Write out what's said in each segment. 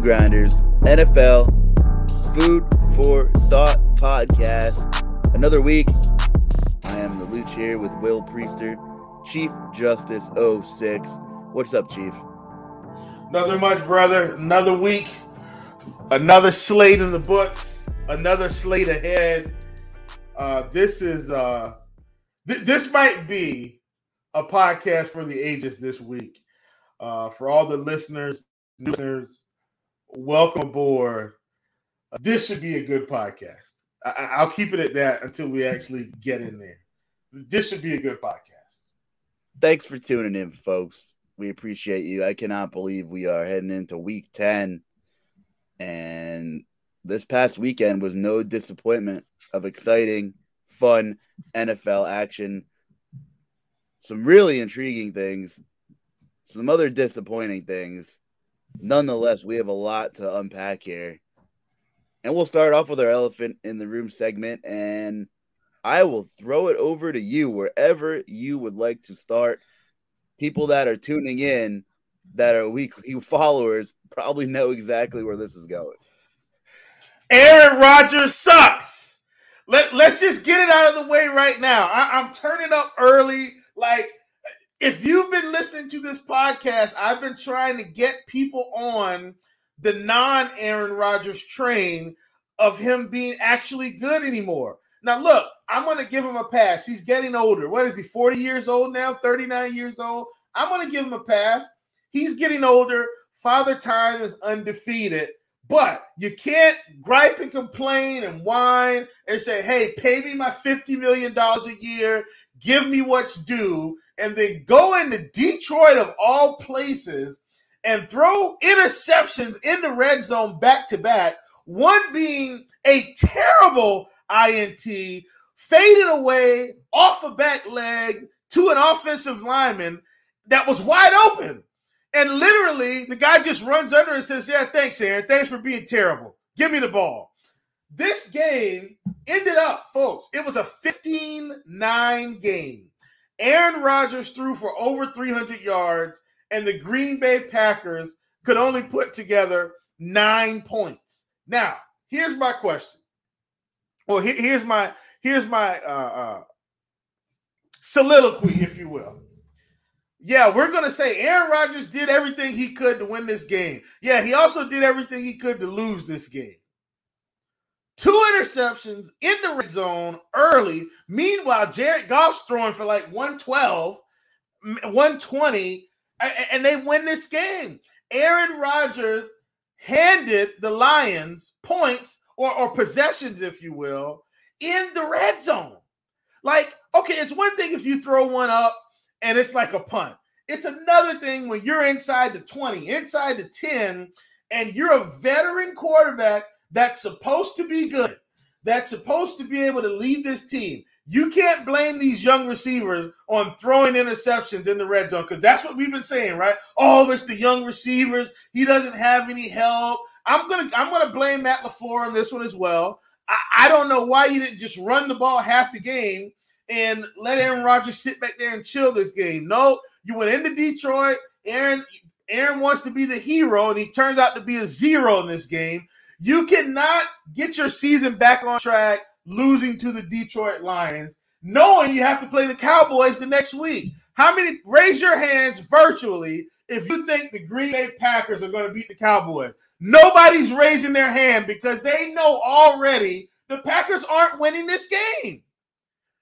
Grinders NFL Food for Thought podcast. Another week. I am the Luuch here with Will Priester, Chief Justice 06. What's up, Chief? Nothing much, brother. Another week, another slate in the books, another slate ahead. Uh, this is uh, th- this might be a podcast for the ages this week. Uh, for all the listeners, listeners, welcome aboard. Uh, this should be a good podcast. I- will keep it at that until we actually get in there. This should be a good podcast. Thanks for tuning in, folks. We appreciate you. I cannot believe we are heading into week 10. And this past weekend was no disappointment of exciting, fun NFL action. Some really intriguing things, some other disappointing things. Nonetheless, we have a lot to unpack here. And we'll start off with our elephant in the room segment. And I will throw it over to you wherever you would like to start people that are tuning in that are weekly followers probably know exactly where this is going. Aaron Rodgers sucks. Let, let's just get it out of the way right now. I, I'm turning up early. Like, if you've been listening to this podcast, I've been trying to get people on the non Aaron Rodgers train of him being actually good anymore. Now, look, I'm going to give him a pass. He's getting older. What is he, 40 years old now, 39 years old? I'm going to give him a pass. He's getting older. Father Time is undefeated. But you can't gripe and complain and whine and say, hey, pay me my $50 million a year, give me what's due, and then go into Detroit of all places and throw interceptions in the red zone back to back, one being a terrible INT, faded away off a back leg to an offensive lineman that was wide open. And literally, the guy just runs under and says, Yeah, thanks, Aaron. Thanks for being terrible. Give me the ball. This game ended up, folks, it was a 15 9 game. Aaron Rodgers threw for over 300 yards, and the Green Bay Packers could only put together nine points. Now, here's my question. Well, here's my here's my uh, uh, soliloquy, if you will. Yeah, we're going to say Aaron Rodgers did everything he could to win this game. Yeah, he also did everything he could to lose this game. Two interceptions in the red zone early. Meanwhile, Jared Goff's throwing for like 112, 120, and they win this game. Aaron Rodgers handed the Lions points or, or possessions, if you will, in the red zone. Like, okay, it's one thing if you throw one up and it's like a punt. It's another thing when you're inside the 20, inside the 10, and you're a veteran quarterback that's supposed to be good, that's supposed to be able to lead this team. You can't blame these young receivers on throwing interceptions in the red zone because that's what we've been saying, right? Oh, it's the young receivers. He doesn't have any help. I'm gonna I'm gonna blame Matt LaFleur on this one as well. I, I don't know why you didn't just run the ball half the game and let Aaron Rodgers sit back there and chill this game. No, you went into Detroit. Aaron Aaron wants to be the hero, and he turns out to be a zero in this game. You cannot get your season back on track losing to the Detroit Lions, knowing you have to play the Cowboys the next week. How many raise your hands virtually if you think the Green Bay Packers are going to beat the Cowboys? Nobody's raising their hand because they know already the Packers aren't winning this game.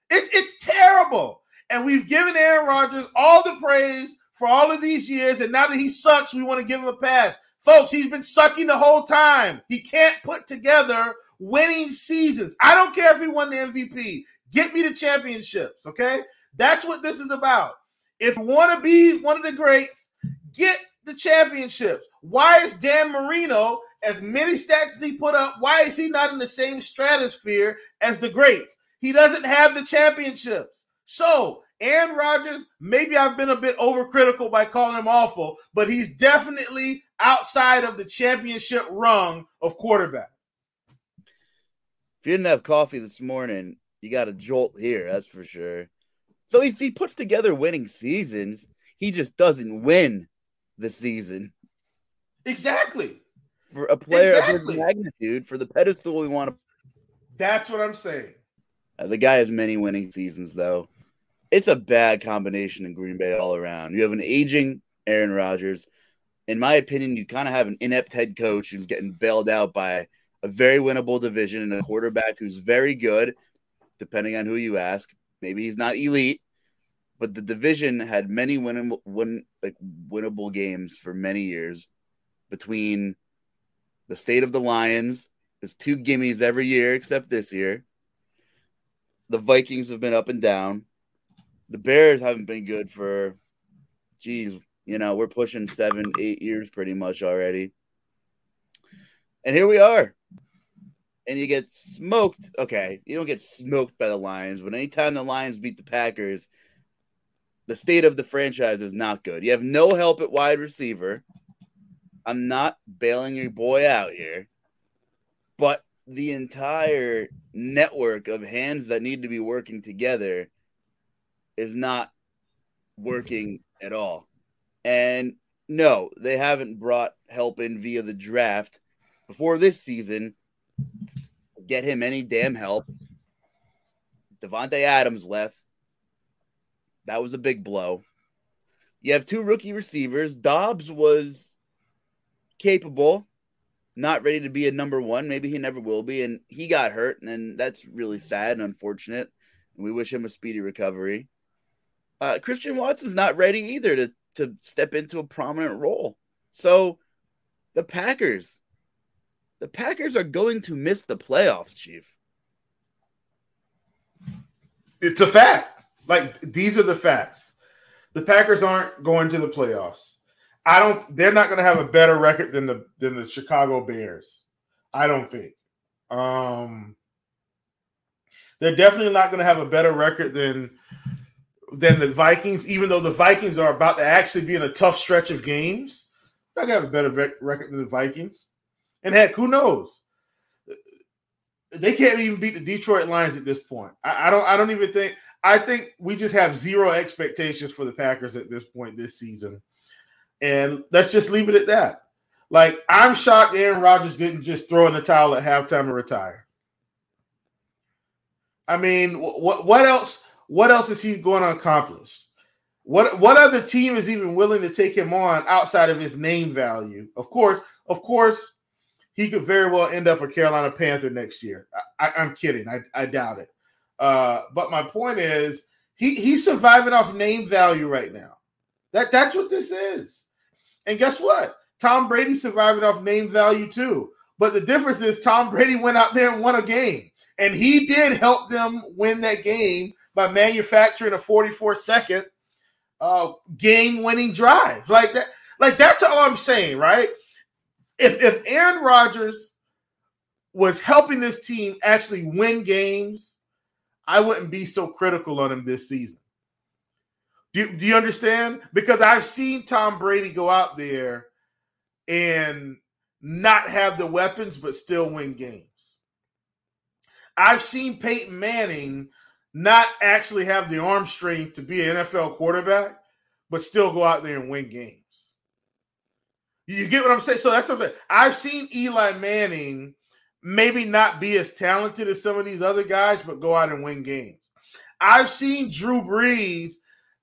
It, it's terrible. And we've given Aaron Rodgers all the praise for all of these years. And now that he sucks, we want to give him a pass. Folks, he's been sucking the whole time. He can't put together winning seasons. I don't care if he won the MVP. Get me the championships, okay? That's what this is about. If you want to be one of the greats, get the championships. Why is Dan Marino, as many stats as he put up, why is he not in the same stratosphere as the greats? He doesn't have the championships. So, Aaron Rodgers, maybe I've been a bit overcritical by calling him awful, but he's definitely outside of the championship rung of quarterback. If you didn't have coffee this morning, you got a jolt here, that's for sure. So he's, he puts together winning seasons. He just doesn't win the season. Exactly. for a player exactly. of his magnitude for the pedestal we want to. That's what I'm saying. Uh, the guy has many winning seasons, though. It's a bad combination in Green Bay all around. You have an aging Aaron Rodgers. In my opinion, you kind of have an inept head coach who's getting bailed out by a very winnable division and a quarterback who's very good, depending on who you ask. Maybe he's not elite, but the division had many winnable, win, like winnable games for many years between the state of the Lions. There's two gimmies every year except this year. The Vikings have been up and down. The Bears haven't been good for, geez, you know, we're pushing seven, eight years pretty much already. And here we are. And you get smoked. Okay, you don't get smoked by the Lions, but anytime the Lions beat the Packers, the state of the franchise is not good. You have no help at wide receiver. I'm not bailing your boy out here, but the entire network of hands that need to be working together is not working at all. And no, they haven't brought help in via the draft before this season. Get him any damn help. Davante Adams left. That was a big blow. You have two rookie receivers. Doubs was capable, not ready to be a number one. Maybe he never will be. And he got hurt, and that's really sad and unfortunate. And we wish him a speedy recovery. Uh, Christian Watson's not ready either to, to step into a prominent role. So the Packers, the Packers are going to miss the playoffs, Chief. It's a fact. Like these are the facts. The Packers aren't going to the playoffs. I don't. They're not going to have a better record than the than the Chicago Bears. I don't think. Um, they're definitely not going to have a better record than than the Vikings. Even though the Vikings are about to actually be in a tough stretch of games, to have a better record than the Vikings. And heck, who knows? They can't even beat the Detroit Lions at this point. I, I don't. I don't even think. I think we just have zero expectations for the Packers at this point this season. And let's just leave it at that. Like, I'm shocked Aaron Rodgers didn't just throw in the towel at halftime and retire. I mean, what what else? What else is he going to accomplish? What what other team is even willing to take him on outside of his name value? Of course, of course, he could very well end up a Carolina Panther next year. I, am kidding. I, I doubt it. Uh, but my point is, he he's surviving off name value right now. That that's what this is. And guess what? Tom Brady surviving off name value too. But the difference is Tom Brady went out there and won a game. And he did help them win that game by manufacturing a 44 second uh, game winning drive. Like that, like that's all I'm saying, right? If if Aaron Rodgers was helping this team actually win games I wouldn't be so critical on him this season. Do, do you understand? Because I've seen Tom Brady go out there and not have the weapons, but still win games. I've seen Peyton Manning not actually have the arm strength to be an NFL quarterback, but still go out there and win games. You get what I'm saying? So that's what I've seen Eli Manning maybe not be as talented as some of these other guys, but go out and win games. I've seen Drew Brees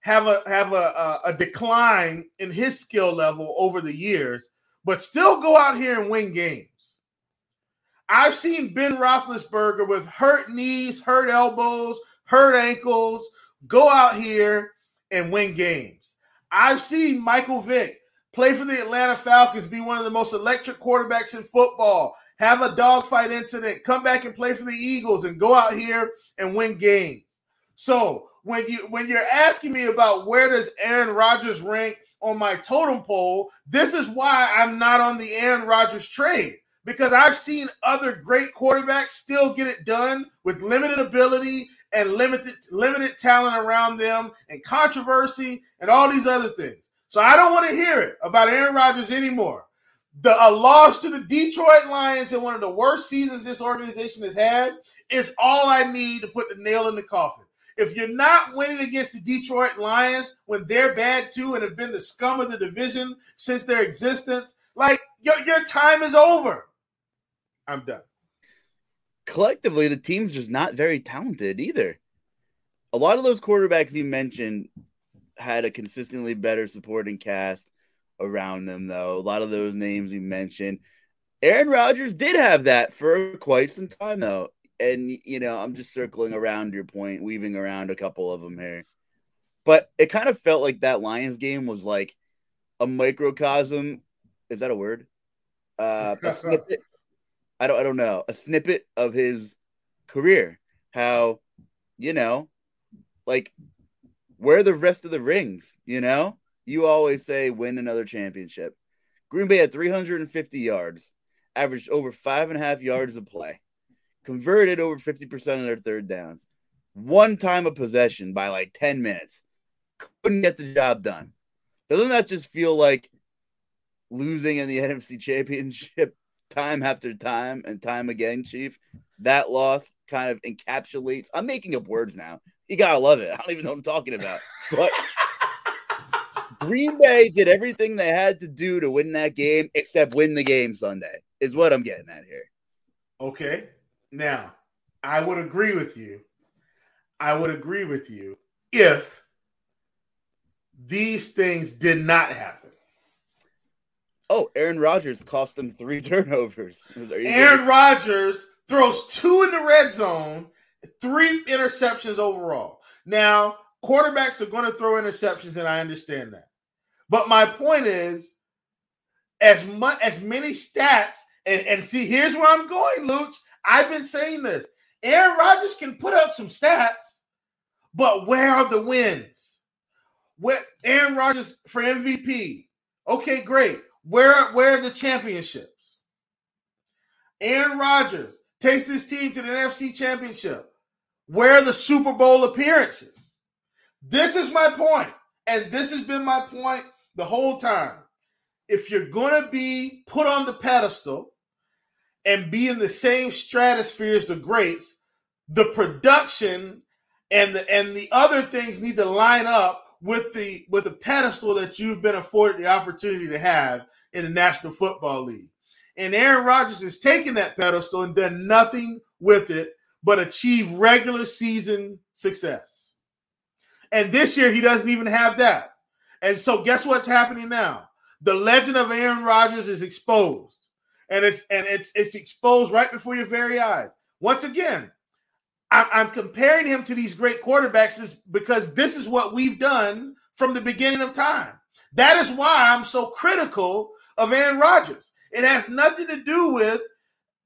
have a have a, a, a decline in his skill level over the years, but still go out here and win games. I've seen Ben Roethlisberger with hurt knees, hurt elbows, hurt ankles go out here and win games. I've seen Michael Vick play for the Atlanta Falcons, be one of the most electric quarterbacks in football, have a dogfight incident, come back and play for the Eagles and go out here and win games. So when you when you're asking me about where does Aaron Rodgers rank on my totem pole, this is why I'm not on the Aaron Rodgers trade because I've seen other great quarterbacks still get it done with limited ability and limited limited talent around them and controversy and all these other things. So I don't want to hear it about Aaron Rodgers anymore the a loss to the Detroit Lions in one of the worst seasons this organization has had is all I need to put the nail in the coffin. If you're not winning against the Detroit Lions when they're bad too and have been the scum of the division since their existence, Like your your time is over. I'm done. Collectively, the team's just not very talented either. A lot of those quarterbacks you mentioned had a consistently better supporting cast around them, though. A lot of those names you mentioned. Aaron Rodgers did have that for quite some time, though. And, you know, I'm just circling around your point, weaving around a couple of them here. But it kind of felt like that Lions game was like a microcosm. Is that a word? Uh, a snippet. I don't. I don't know. A snippet of his career. How, you know, like where the rest of the rings? You know, you always say win another championship. Green Bay had 350 yards, averaged over five and a half yards of play, converted over 50% of their third downs, won time of possession by like 10 minutes. Couldn't get the job done. Doesn't that just feel like losing in the NFC championship time after time and time again, Chief? That loss kind of encapsulates. I'm making up words now. You gotta love it. I don't even know what I'm talking about. But Green Bay did everything they had to do to win that game, except win the game Sunday, is what I'm getting at here. Okay. Now, I would agree with you. I would agree with you if these things did not happen. Oh, Aaron Rodgers cost them three turnovers. Aaron Rodgers throws two in the red zone, three interceptions overall. Now, quarterbacks are going to throw interceptions, and I understand that. But my point is, as much as many stats, and, and see, here's where I'm going, Luuch. I've been saying this. Aaron Rodgers can put up some stats, but where are the wins? Where Aaron Rodgers for MVP? Okay, great. Where where are the championships? Aaron Rodgers takes this team to the NFC Championship. Where are the Super Bowl appearances? This is my point, and this has been my point the whole time. If you're going to be put on the pedestal and be in the same stratosphere as the greats, the production and the and the other things need to line up with the with the pedestal that you've been afforded the opportunity to have in the National Football League. And Aaron Rodgers has taken that pedestal and done nothing with it but achieve regular season success. And this year he doesn't even have that. And so guess what's happening now? The legend of Aaron Rodgers is exposed. And it's and it's it's exposed right before your very eyes. Once again, I'm comparing him to these great quarterbacks because this is what we've done from the beginning of time. That is why I'm so critical of Aaron Rodgers. It has nothing to do with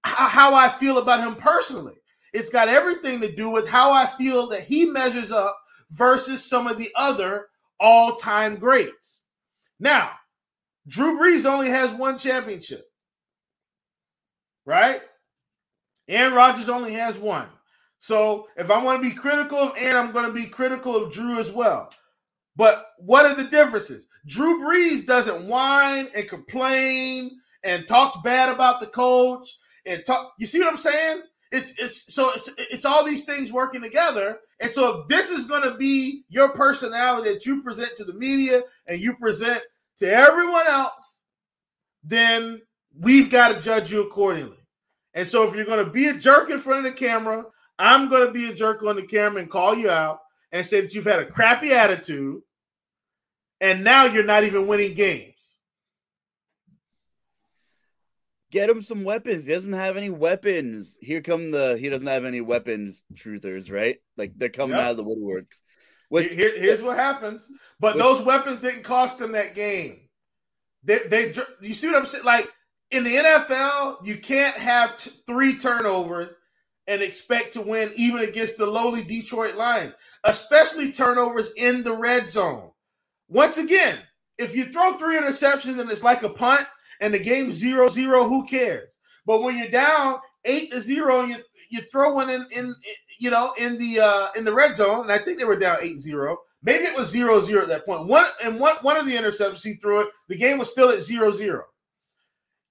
how I feel about him personally. It's got everything to do with how I feel that he measures up versus some of the other all time greats. Now, Drew Brees only has one championship, right? Aaron Rodgers only has one. So if I want to be critical of Aaron, I'm going to be critical of Drew as well. But what are the differences? Drew Brees doesn't whine and complain and talks bad about the coach and talk. You see what I'm saying? It's it's so it's it's all these things working together. And so if this is going to be your personality that you present to the media and you present to everyone else, then we've got to judge you accordingly. And so if you're going to be a jerk in front of the camera, I'm going to be a jerk on the camera and call you out and say that you've had a crappy attitude and now you're not even winning games. Get him some weapons. He doesn't have any weapons. Here come the he doesn't have any weapons truthers, right? Like they're coming yep. out of the woodworks. Which, Here, here's what happens. But which, those weapons didn't cost them that game. They, they, you see what I'm saying? Like in the NFL, you can't have t- three turnovers and expect to win even against the lowly Detroit Lions, especially turnovers in the red zone. Once again, if you throw three interceptions and it's like a punt and the game's zero zero, who cares? But when you're down eight to zero, you you throw one in, in you know in the uh in the red zone, and I think they were down eight zero. Maybe it was zero zero at that point. One and one one of the interceptions he threw it, the game was still at zero zero.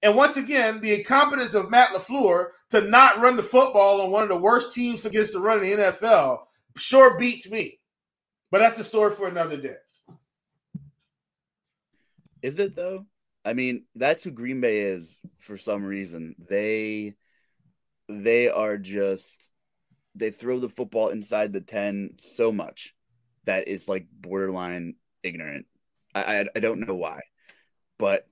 And once again, the incompetence of Matt LaFleur to not run the football on one of the worst teams against the run in the NFL sure beats me. But that's a story for another day. Is it though? I mean, that's who Green Bay is for some reason. They they are just they throw the football inside the 10 so much that it's like borderline ignorant. I, I, I don't know why. But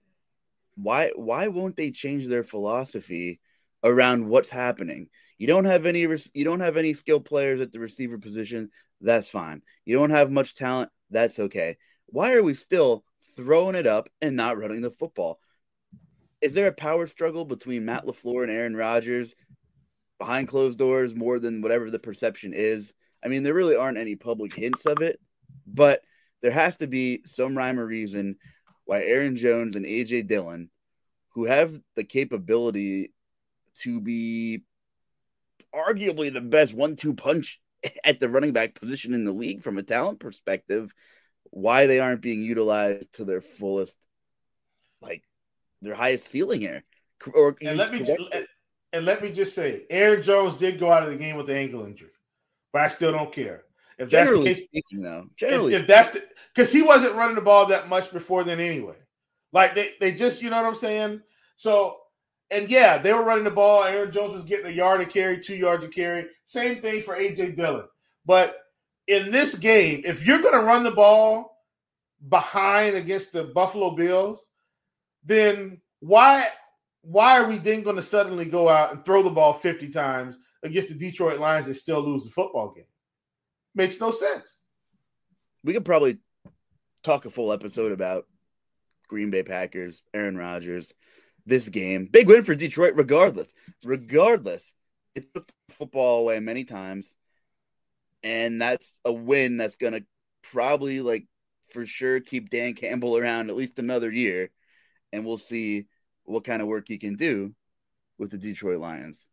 why why won't they change their philosophy around what's happening? You don't have any you don't have any skill players at the receiver position, that's fine. You don't have much talent, that's okay. Why are we still throwing it up and not running the football? Is there a power struggle between Matt LaFleur and Aaron Rodgers behind closed doors more than whatever the perception is? I mean, there really aren't any public hints of it, but there has to be some rhyme or reason why Aaron Jones and AJ Dillon, who have the capability to be arguably the best one two punch at the running back position in the league from a talent perspective, why they aren't being utilized to their fullest, like their highest ceiling here. Or and let me and let me just say, Aaron Jones did go out of the game with the ankle injury, but I still don't care. If generally that's the case, speaking, though, generally, if, if that's the because he wasn't running the ball that much before then anyway. Like they, they just, you know what I'm saying? So, and yeah, they were running the ball. Aaron Jones was getting a yard to carry, two yards to carry. Same thing for AJ Dillon. But in this game, if you're going to run the ball behind against the Buffalo Bills, then why why are we then going to suddenly go out and throw the ball 50 times against the Detroit Lions and still lose the football game? Makes no sense. We could probably talk a full episode about Green Bay Packers, Aaron Rodgers, this game. Big win for Detroit, regardless. Regardless, it took football away many times. And that's a win that's going to probably, like, for sure keep Dan Campbell around at least another year. And we'll see what kind of work he can do with the Detroit Lions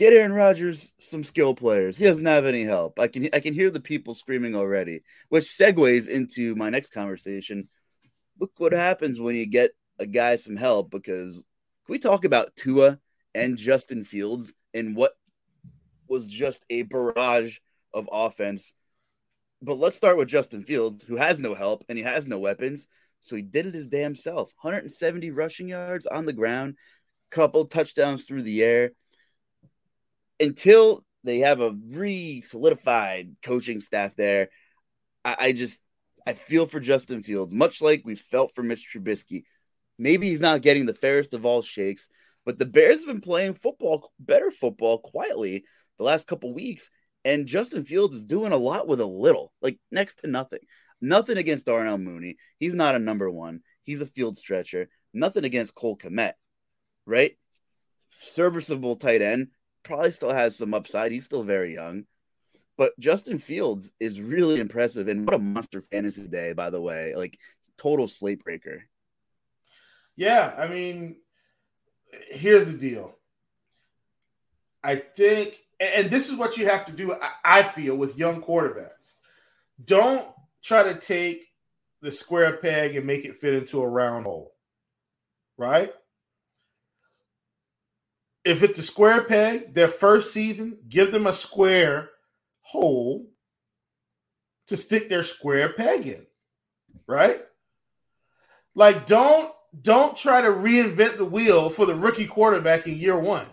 get Aaron Rodgers some skill players. He doesn't have any help. I can I can hear the people screaming already, which segues into my next conversation. Look what happens when you get a guy some help because can we talk about Tua and Justin Fields and what was just a barrage of offense. But let's start with Justin Fields, who has no help and he has no weapons. So he did it his damn self. 170 rushing yards on the ground, couple touchdowns through the air until they have a re solidified coaching staff there, I, I, just I feel for Justin Fields, much like we felt for Mr. Trubisky. Maybe he's not getting the fairest of all shakes, but the Bears have been playing football, better football, quietly the last couple weeks, and Justin Fields is doing a lot with a little, like next to nothing. Nothing against Darnell Mooney. He's not a number one. He's a field stretcher. Nothing against Cole Kmet, right? Serviceable tight end probably still has some upside. He's still very young. But Justin Fields is really impressive. And what a monster fantasy day, by the way. Like total slate breaker. Yeah, I mean, here's the deal. I think, and this is what you have to do, I feel, with young quarterbacks. Don't try to take the square peg and make it fit into a round hole. Right? if it's a square peg, their first season, give them a square hole to stick their square peg in. Right? Like don't don't try to reinvent the wheel for the rookie quarterback in year 1.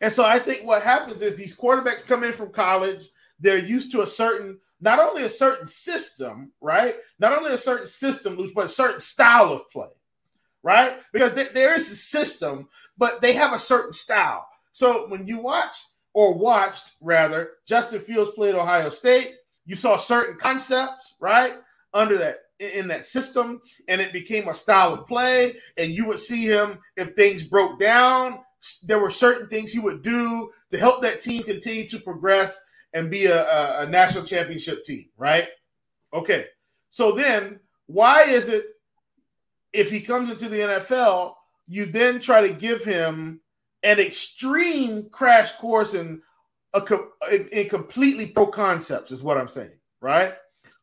And so I think what happens is these quarterbacks come in from college, they're used to a certain not only a certain system, right? Not only a certain system, but a certain style of play right? Because th- there is a system, but they have a certain style. So when you watch or watched rather Justin Fields play at Ohio State, you saw certain concepts, right? Under that in that system, and it became a style of play. And you would see him if things broke down. There were certain things he would do to help that team continue to progress and be a, a, a national championship team, right? Okay. So then, why is it if he comes into the NFL, you then try to give him an extreme crash course in a in, in completely pro concepts is what I'm saying, right?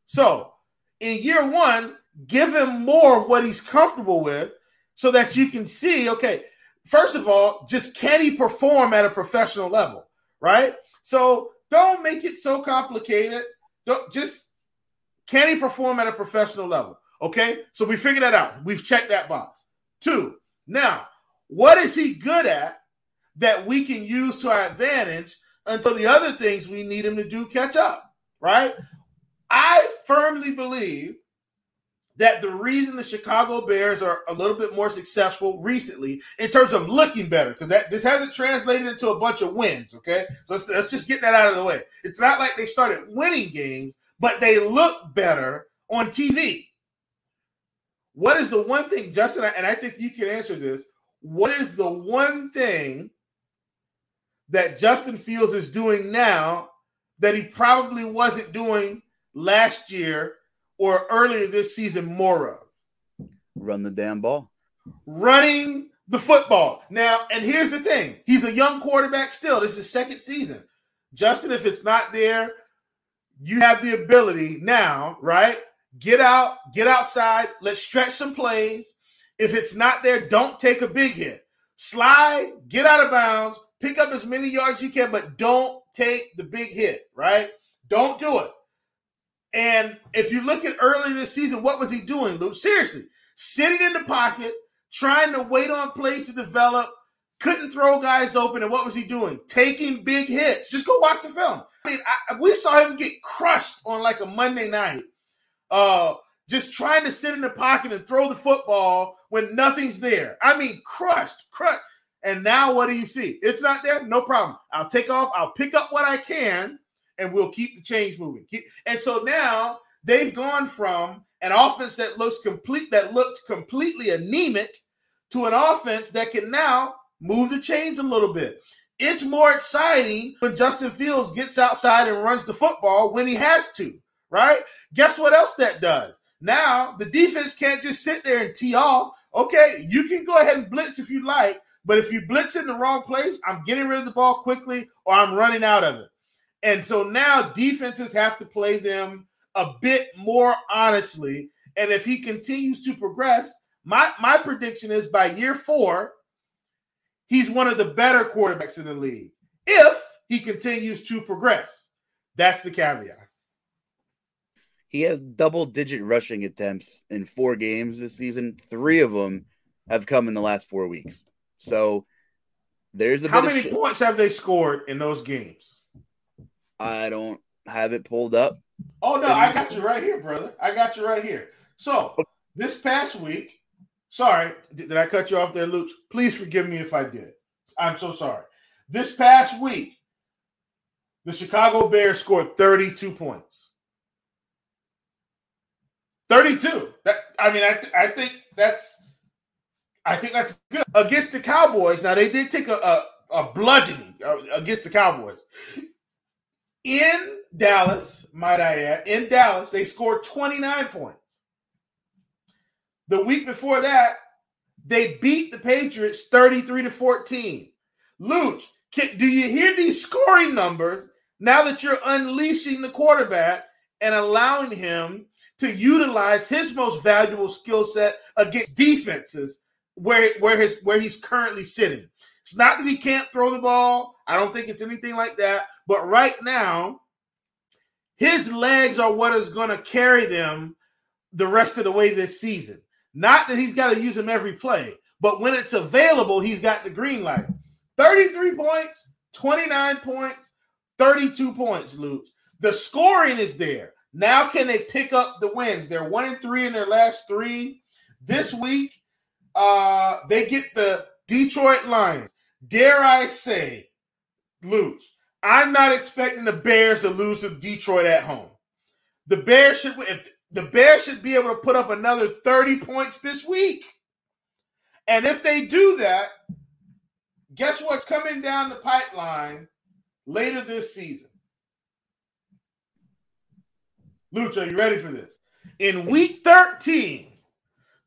So in year one, give him more of what he's comfortable with, so that you can see, okay, first of all, just can he perform at a professional level, right? So don't make it so complicated. Don't just can he perform at a professional level? Okay, so we figured that out. We've checked that box. Two. Now, what is he good at that we can use to our advantage until the other things we need him to do catch up? Right? I firmly believe that the reason the Chicago Bears are a little bit more successful recently in terms of looking better, because that this hasn't translated into a bunch of wins. Okay, so let's, let's just get that out of the way. It's not like they started winning games, but they look better on TV. What is the one thing, Justin? And I think you can answer this. What is the one thing that Justin Fields is doing now that he probably wasn't doing last year or earlier this season more of? Run the damn ball. Running the football. Now, and here's the thing he's a young quarterback still. This is second season. Justin, if it's not there, you have the ability now, right? Get out, get outside, let's stretch some plays. If it's not there, don't take a big hit. Slide, get out of bounds, pick up as many yards you can, but don't take the big hit, right? Don't do it. And if you look at early this season, what was he doing, Luke? Seriously, sitting in the pocket, trying to wait on plays to develop, couldn't throw guys open. And what was he doing? Taking big hits. Just go watch the film. I mean, I, we saw him get crushed on like a Monday night, uh, just trying to sit in the pocket and throw the football when nothing's there. I mean, crushed, crushed. And now what do you see? It's not there. No problem. I'll take off. I'll pick up what I can and we'll keep the change moving. And so now they've gone from an offense that looks complete that looked completely anemic to an offense that can now move the chains a little bit. It's more exciting when Justin Fields gets outside and runs the football when he has to, right? Guess what else that does? Now the defense can't just sit there and tee off. Okay, you can go ahead and blitz if you like, but if you blitz in the wrong place, I'm getting rid of the ball quickly or I'm running out of it. And so now defenses have to play them a bit more honestly. And if he continues to progress, my, my prediction is by year four, he's one of the better quarterbacks in the league. If he continues to progress, that's the caveat. He has double digit rushing attempts in four games this season. Three of them have come in the last four weeks. So there's a how many points have they scored in those games? I don't have it pulled up. Oh no, I got you right here, brother. I got you right here. So this past week, sorry, did I cut you off there, Luke? Please forgive me if I did. I'm so sorry. This past week, the Chicago Bears scored 32 points. 32. That I mean, I, th- I think that's I think that's good against the Cowboys. Now they did take a, a, a bludgeoning uh, against the Cowboys in Dallas, might I add, in Dallas, they scored 29 points. The week before that, they beat the Patriots 33 to 14. Luuch, can, do you hear these scoring numbers now that you're unleashing the quarterback and allowing him to utilize his most valuable skill set against defenses where, where his where he's currently sitting? It's not that he can't throw the ball. I don't think it's anything like that. But right now, his legs are what is going to carry them the rest of the way this season. Not that he's got to use them every play, but when it's available, he's got the green light. 33 points, 29 points, 32 points, Luke. The scoring is there. Now can they pick up the wins? They're one and three in their last three. This week, uh, they get the Detroit Lions. Dare I say, Luke, I'm not expecting the Bears to lose to Detroit at home. The Bears should if the Bears should be able to put up another 30 points this week. And if they do that, guess what's coming down the pipeline later this season? Lucha, are you ready for this? In week 13,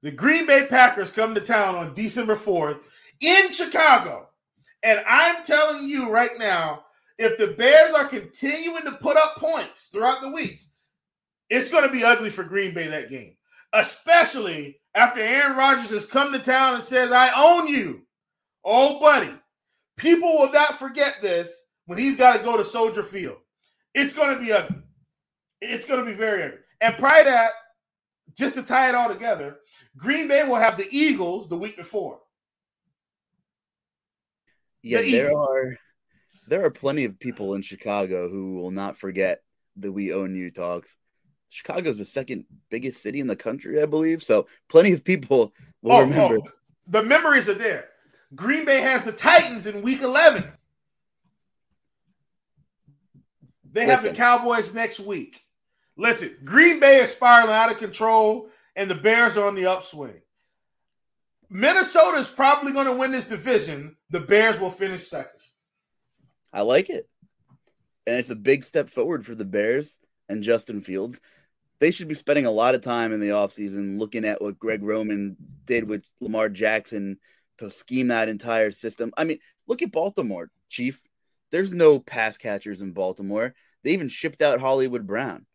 the Green Bay Packers come to town on December 4th in Chicago. And I'm telling you right now, if the Bears are continuing to put up points throughout the weeks, it's going to be ugly for Green Bay that game, especially after Aaron Rodgers has come to town and says, I own you. Oh, buddy. People will not forget this when he's got to go to Soldier Field. It's going to be ugly. It's going to be very ugly. And prior to that, just to tie it all together, Green Bay will have the Eagles the week before. Yeah, the there Eagles. are there are plenty of people in Chicago who will not forget the "We Own You" talks. Chicago's the second biggest city in the country, I believe. So plenty of people will oh, remember. Oh, the memories are there. Green Bay has the Titans in week 11. They Listen. have the Cowboys next week. Listen, Green Bay is spiraling out of control, and the Bears are on the upswing. Minnesota is probably going to win this division. The Bears will finish second. I like it. And it's a big step forward for the Bears and Justin Fields. They should be spending a lot of time in the offseason looking at what Greg Roman did with Lamar Jackson to scheme that entire system. I mean, look at Baltimore, Chief. There's no pass catchers in Baltimore. They even shipped out Hollywood Brown.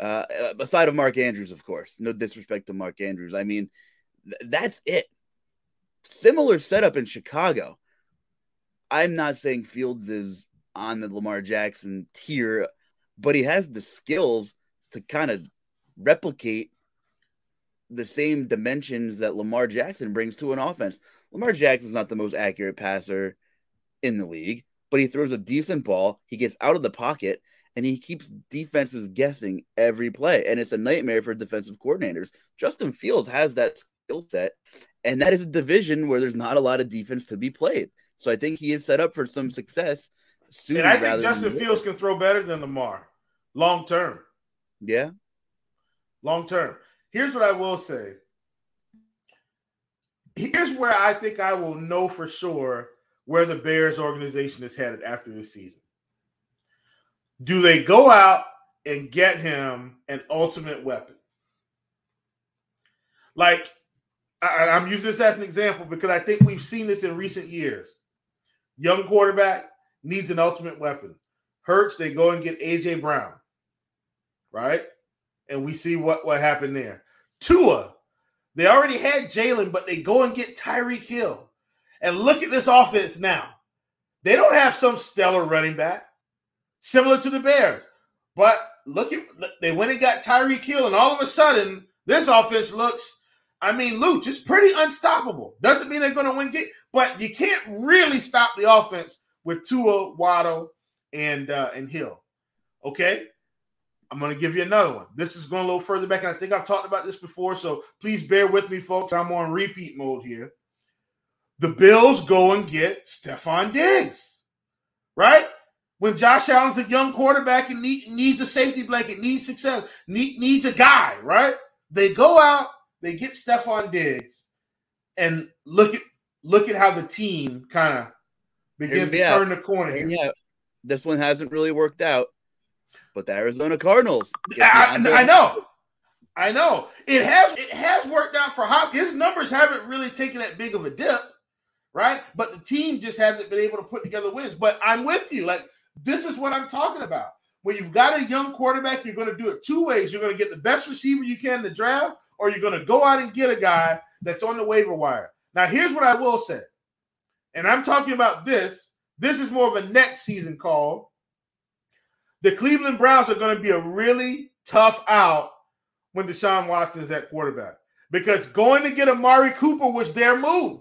Uh, aside of Mark Andrews, of course. No disrespect to Mark Andrews. I mean, th- that's it. Similar setup in Chicago. I'm not saying Fields is on the Lamar Jackson tier, but he has the skills to kind of replicate the same dimensions that Lamar Jackson brings to an offense. Lamar Jackson's not the most accurate passer in the league, but he throws a decent ball. He gets out of the pocket and he keeps defenses guessing every play. And it's a nightmare for defensive coordinators. Justin Fields has that skill set, and that is a division where there's not a lot of defense to be played. So I think he is set up for some success. and I think Justin Fields can throw better than Lamar long term. Yeah. Long term. Here's what I will say. Here's where I think I will know for sure where the Bears organization is headed after this season. Do they go out and get him an ultimate weapon? Like, I, am using this as an example because I think we've seen this in recent years. Young quarterback needs an ultimate weapon. Hurts, they go and get AJ Brown, right? And we see what, what happened there. Tua, they already had Jalen, but they go and get Tyreek Hill. And look at this offense now. They don't have some stellar running back, similar to the Bears. But look at they went and got Tyreek Hill, and all of a sudden, this offense looks, I mean, Luke, is pretty unstoppable. Doesn't mean they're going to win game, but you can't really stop the offense with Tua, Waddle, and uh, and Hill. Okay, I'm going to give you another one. This is going a little further back, and I think I've talked about this before, so please bear with me, folks. I'm on repeat mode here. The Bills go and get Stefon Diggs, right? When Josh Allen's a young quarterback and need, needs a safety blanket, needs success, need, needs a guy, right? They go out, they get Stefon Diggs, and look at look at how the team kind of begins to turn the corner here. Yeah, this one hasn't really worked out but the Arizona Cardinals. I, I, know. I know. It has it has worked out for Hopkins. His numbers haven't really taken that big of a dip, right? But the team just hasn't been able to put together wins. But I'm with you. Like this is what I'm talking about. When you've got a young quarterback, you're going to do it two ways. You're going to get the best receiver you can in the draft, or you're going to go out and get a guy that's on the waiver wire. Now, here's what I will say, and I'm talking about this. This is more of a next season call the Cleveland Browns are going to be a really tough out when Deshaun Watson is at quarterback because going to get Amari Cooper was their move.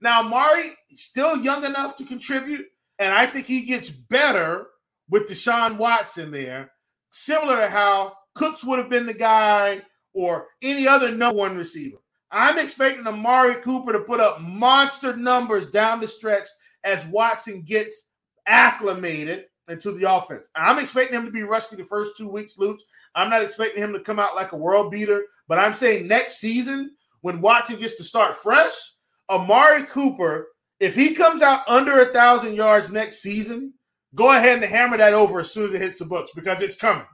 Now, Amari still young enough to contribute, and I think he gets better with Deshaun Watson there, similar to how Cooks would have been the guy or any other number one receiver. I'm expecting Amari Cooper to put up monster numbers down the stretch as Watson gets acclimated into the offense. I'm expecting him to be rusty the first two weeks, Luke. I'm not expecting him to come out like a world beater, but I'm saying next season, when Watson gets to start fresh, Amari Cooper, if he comes out under a thousand yards next season, go ahead and hammer that over as soon as it hits the books because it's coming.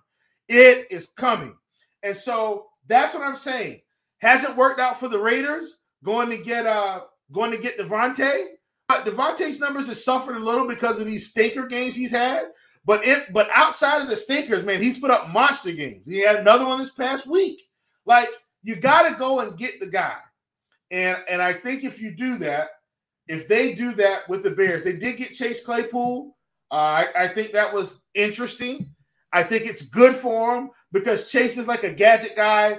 It is coming. And so that's what I'm saying. Hasn't worked out for the Raiders going to get uh going to get Davante. Davante's numbers have suffered a little because of these stinker games he's had. But it, but outside of the stinkers, man, he's put up monster games. He had another one this past week. Like you got to go and get the guy, and and I think if you do that, if they do that with the Bears, they did get Chase Claypool. Uh, I, I think that was interesting. I think it's good for him because Chase is like a gadget guy.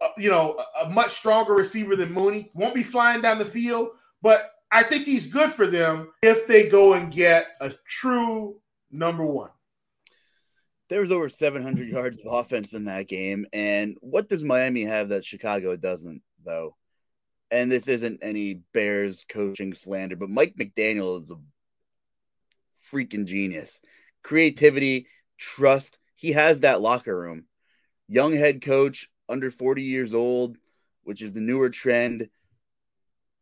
uh, you know, a, a much stronger receiver than Mooney. Won't be flying down the field, but I think he's good for them if they go and get a true number one. There was over 700 yards of offense in that game. And what does Miami have that Chicago doesn't, though? And this isn't any Bears coaching slander, but Mike McDaniel is a freaking genius. Creativity, trust. He has that locker room. Young head coach, under 40 years old, which is the newer trend.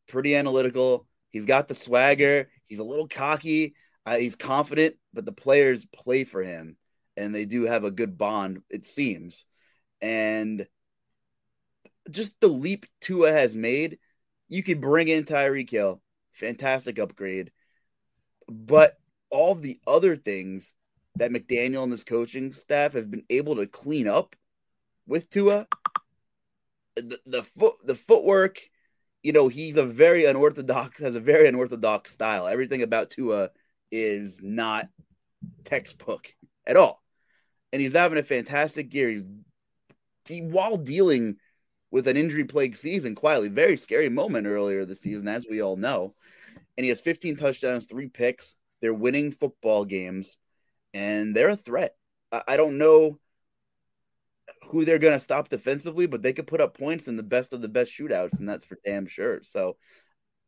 Pretty analytical. He's got the swagger. He's a little cocky. Uh, he's confident, but the players play for him and they do have a good bond, it seems. And just the leap Tua has made, you could bring in Tyreek Hill, fantastic upgrade. But all the other things that McDaniel and his coaching staff have been able to clean up with Tua, the, the foot the footwork, you know, he's a very unorthodox, has a very unorthodox style. Everything about Tua is not textbook at all. And he's having a fantastic year. He's he, while dealing with an injury plagued season quietly, very scary moment earlier this season, as we all know. And he has 15 touchdowns, three picks. They're winning football games, and they're a threat. I, I don't know who they're going to stop defensively, but they could put up points in the best of the best shootouts, and that's for damn sure. So,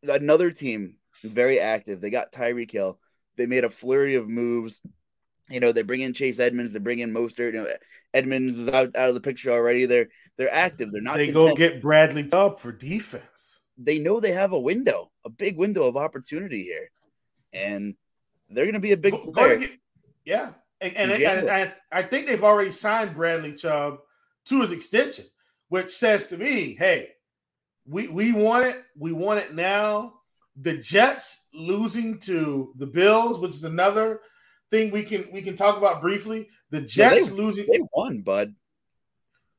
another team very active. They got Tyreek Hill. They made a flurry of moves. You know, they bring in Chase Edmonds, they bring in Mostert. You know, Edmonds is out, out of the picture already. They're they're active. They're not. They content. go get Bradley Chubb for defense. They know they have a window, a big window of opportunity here, and they're going to be a big go, player. Go get, yeah, and, and, I, I think they've already signed Bradley Chubb to his extension, which says to me, hey, we we want it. We want it now. The Jets losing to the Bills, which is another thing we can we can talk about briefly. The Jets they, losing. They won, bud.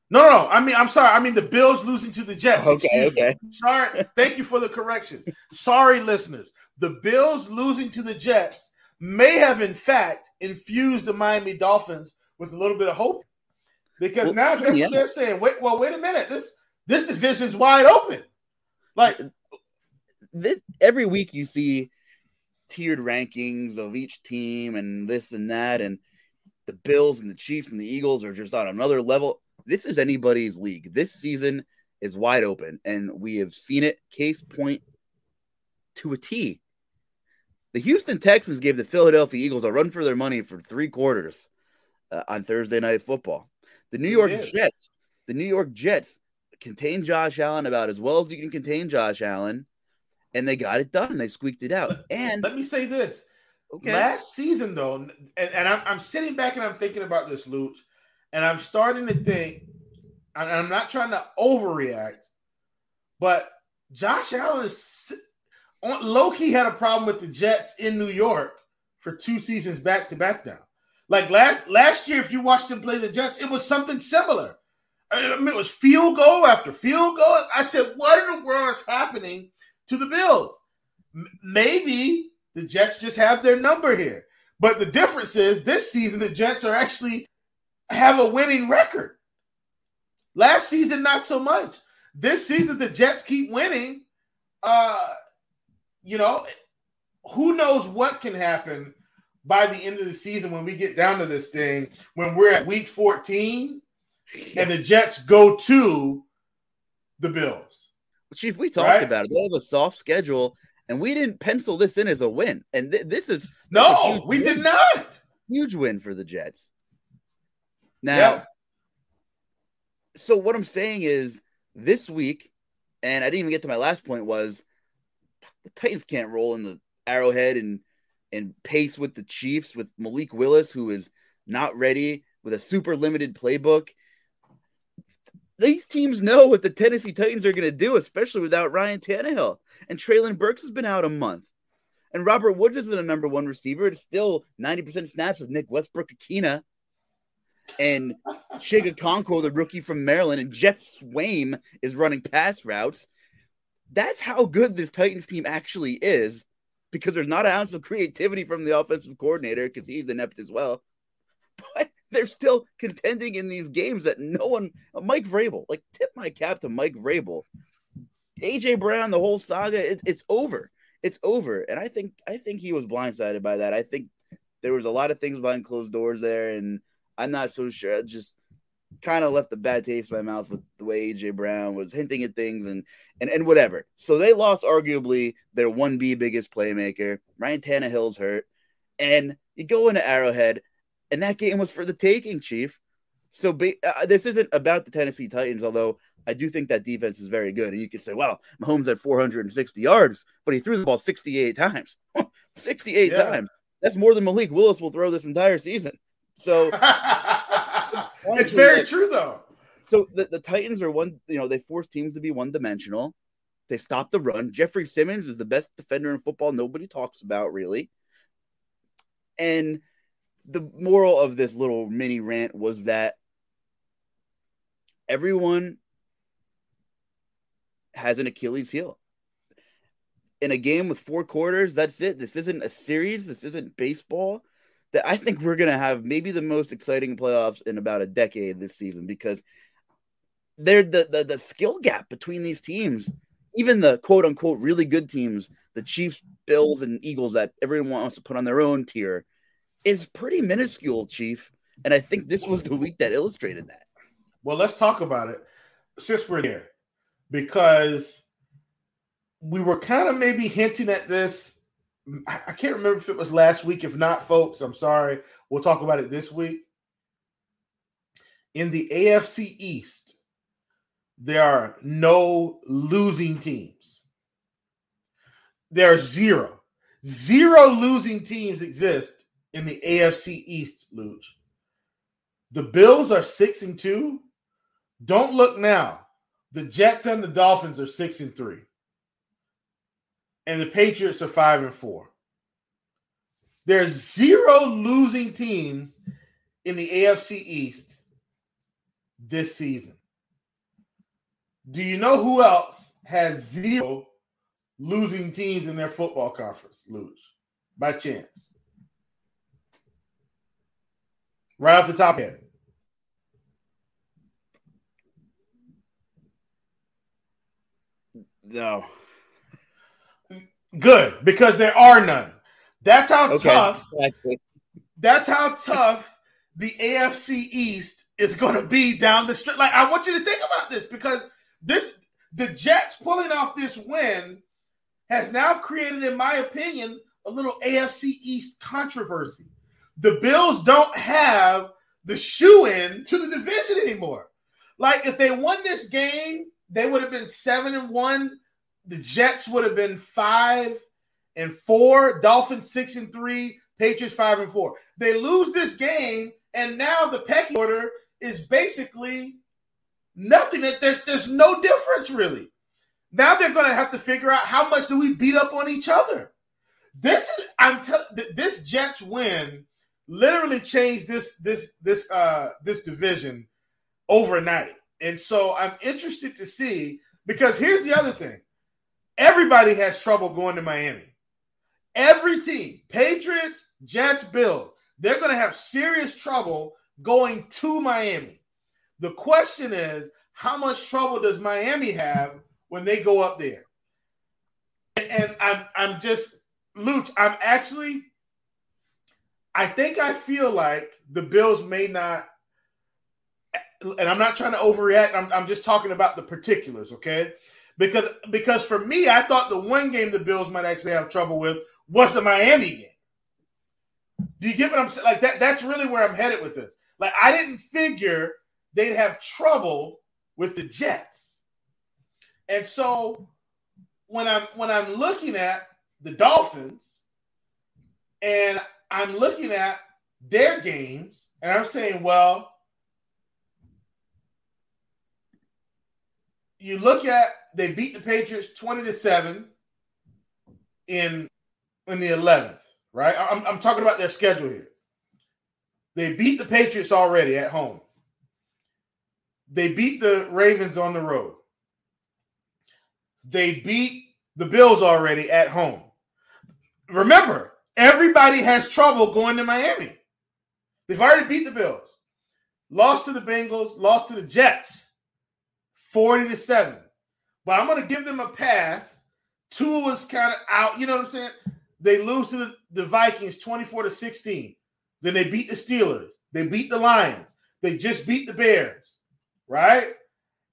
No, no. I mean, I'm sorry. I mean the Bills losing to the Jets. Okay, okay. Me. Sorry. Thank you for the correction. sorry, listeners. The Bills losing to the Jets may have, in fact, infused the Miami Dolphins with a little bit of hope because well, now that's yeah. what they're saying. Wait, well, wait a minute. This this division's wide open. Like this, every week, you see tiered rankings of each team and this and that, and the Bills and the Chiefs and the Eagles are just on another level. This is anybody's league. This season is wide open, and we have seen it. Case point to a T. The Houston Texans gave the Philadelphia Eagles a run for their money for three quarters uh, on Thursday Night Football. The New York Jets, the New York Jets contain Josh Allen about as well as you can contain Josh Allen, and they got it done. They squeaked it out. And let me say this: okay. last season, though, and, and I'm, I'm sitting back and I'm thinking about this, Luuch, and I'm starting to think, and I'm not trying to overreact, but Josh Allen is low key had a problem with the Jets in New York for two seasons back to back now. Like last last year, if you watched him play the Jets, it was something similar. I mean, it was field goal after field goal. I said, "What in the world is happening to the Bills?" M- maybe the Jets just have their number here. But the difference is this season the Jets are actually have a winning record. Last season, not so much. This season, the Jets keep winning. Uh, you know, who knows what can happen by the end of the season when we get down to this thing, when we're at week 14 and the Jets go to the Bills. Chief, we talked right? about it. They have a soft schedule, and we didn't pencil this in as a win. And th- this is no, we win. did not. Huge win for the Jets. Now, yeah. so what I'm saying is this week, and I didn't even get to my last point was the Titans can't roll in the Arrowhead and and pace with the Chiefs with Malik Willis, who is not ready with a super limited playbook. These teams know what the Tennessee Titans are going to do, especially without Ryan Tannehill. And Treylon Burks has been out a month. And Robert Woods isn't a number one receiver. It's still 90% snaps with Nick Westbrook-Ikhine. And Chig Okonkwo, the rookie from Maryland, and Geoff Swaim is running pass routes. That's how good this Titans team actually is because there's not an ounce of creativity from the offensive coordinator because he's inept as well. But they're still contending in these games that no one. Uh, Mike Vrabel, like tip my cap to Mike Vrabel. AJ Brown, the whole saga, it, it's over. It's over, and I think I think he was blindsided by that. I think there was a lot of things behind closed doors there, and I'm not so sure. I just kind of left a bad taste in my mouth with the way AJ Brown was hinting at things and and and whatever. So they lost arguably their one B biggest playmaker. Ryan Tannehill's hurt, and you go into Arrowhead, and that game was for the taking, Chief. So be, uh, this isn't about the Tennessee Titans, although I do think that defense is very good. And you could say, well, Mahomes had 460 yards, but he threw the ball 68 times. 68 yeah. times. That's more than Malik Willis will throw this entire season. So it's very like, true, though. So the, the Titans are one, you know, they force teams to be one dimensional. They stop the run. Jeffrey Simmons is the best defender in football. Nobody talks about really. And the moral of this little mini rant was that everyone has an Achilles heel. In a game with four quarters, that's it. This isn't a series. This isn't baseball that I think we're going to have maybe the most exciting playoffs in about a decade this season because they're the, the, the skill gap between these teams, even the quote unquote really good teams, the Chiefs, Bills, and Eagles that everyone wants to put on their own tier, is pretty minuscule, Chief. And I think this was the week that illustrated that. Well, let's talk about it since we're here because we were kind of maybe hinting at this I can't remember if it was last week. If not, folks, I'm sorry. We'll talk about it this week. In the AFC East, there are no losing teams. There are zero. Zero losing teams exist in the AFC East, Luuch. The Bills are six and two. Don't look now. The Jets and the Dolphins are six and three and the Patriots are five and four. There's zero losing teams in the AFC East this season. Do you know who else has zero losing teams in their football conference, Luuch? By chance. Right off the top end. No. Good, because there are none. That's how okay. tough. That's how tough the AFC East is going to be down the street. Like I want you to think about this because this the Jets pulling off this win has now created, in my opinion, a little AFC East controversy. The Bills don't have the shoe in to the division anymore. Like if they won this game, they would have been seven and one the Jets would have been five and four, Dolphins six and three, Patriots five and four. They lose this game, and now the pecking order is basically nothing. There, there's no difference really. Now they're going to have to figure out how much do we beat up on each other. This is I'm telling this Jets win literally changed this this this uh this division overnight. And so I'm interested to see because here's the other thing. Everybody has trouble going to Miami. Every team, Patriots, Jets, Bills, they're going to have serious trouble going to Miami. The question is, how much trouble does Miami have when they go up there? And I'm I'm just Luuch, I'm actually I think I feel like the Bills may not and I'm not trying to overreact. I'm, I'm just talking about the particulars, okay? Because because for me, I thought the one game the Bills might actually have trouble with was the Miami game. Do you get what I'm saying? Like that that's really where I'm headed with this. Like I didn't figure they'd have trouble with the Jets. And so when I'm when I'm looking at the Dolphins and I'm looking at their games and I'm saying, well, you look at they beat the Patriots 20 to 7 in in the 11th, right? I'm, I'm talking about their schedule here. They beat the Patriots already at home. They beat the Ravens on the road. They beat the Bills already at home. Remember, everybody has trouble going to Miami. They've already beat the Bills. lost to the Bengals, lost to the Jets, 40 to 7. But I'm going to give them a pass. Tua was kind of out. You know what I'm saying? They lose to the, the Vikings 24 to 16. Then they beat the Steelers. They beat the Lions. They just beat the Bears, right?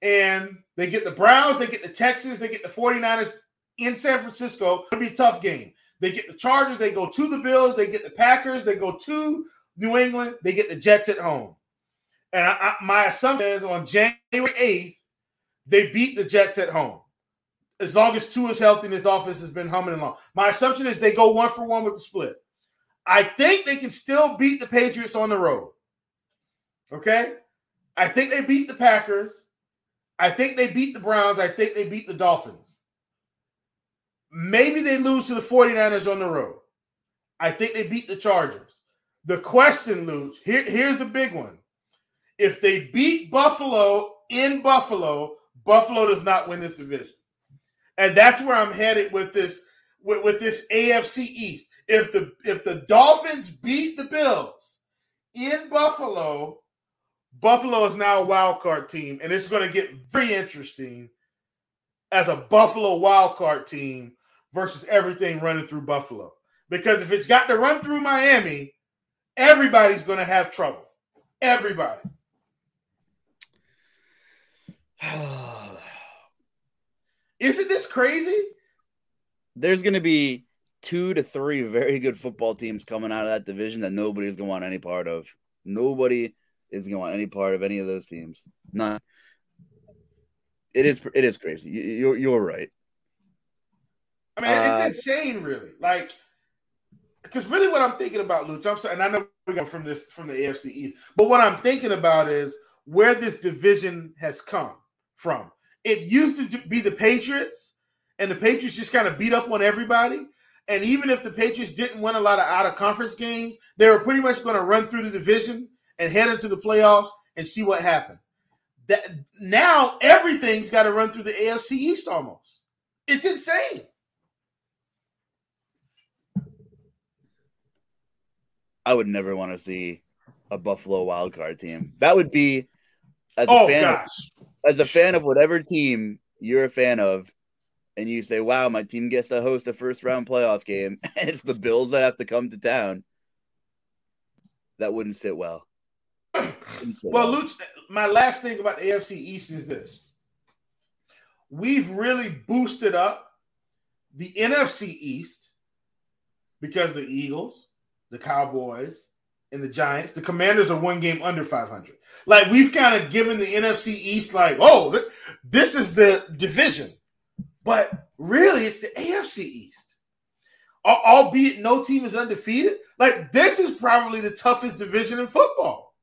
And they get the Browns, they get the Texans, they get the 49ers in San Francisco. It'll be a tough game. They get the Chargers, they go to the Bills, they get the Packers, they go to New England, they get the Jets at home. And I, I, my assumption is on January 8th, they beat the Jets at home. As long as Tua is healthy and his offense has been humming along. My assumption is they go one for one with the split. I think they can still beat the Patriots on the road. Okay? I think they beat the Packers. I think they beat the Browns. I think they beat the Dolphins. Maybe they lose to the 49ers on the road. I think they beat the Chargers. The question, Luuch, here, here's the big one. If they beat Buffalo in Buffalo, Buffalo does not win this division. And that's where I'm headed with this with, with this AFC East. If the if the Dolphins beat the Bills in Buffalo, Buffalo is now a wild card team, and it's going to get very interesting as a Buffalo wild card team versus everything running through Buffalo. Because if it's got to run through Miami, everybody's going to have trouble. Everybody. Isn't this crazy? There's going to be two to three very good football teams coming out of that division that nobody's going to want any part of. Nobody is going to want any part of any of those teams. Not. It is. It is crazy. You're. You're right. I mean, uh, it's insane, really. Like, because really, what I'm thinking about, Luke, I'm sorry, and I know we got from this from the AFC East, but what I'm thinking about is where this division has come from. It used to be the Patriots, and the Patriots just kind of beat up on everybody. And even if the Patriots didn't win a lot of out of conference games, they were pretty much going to run through the division and head into the playoffs and see what happened. That now everything's got to run through the AFC East almost. It's insane. I would never want to see a Buffalo wildcard team. That would be as a oh, fan of, as a fan of whatever team you're a fan of, and you say, "Wow, my team gets to host a first round playoff game," and it's the Bills that have to come to town. That wouldn't sit well. well, Luuch, my last thing about the AFC East is this: we've really boosted up the NFC East because the Eagles, the Cowboys, and the Giants. The Commanders are one game under 500. Like we've kind of given the NFC East, like, oh, this is the division, but really it's the AFC East. Albeit no team is undefeated, like this is probably the toughest division in football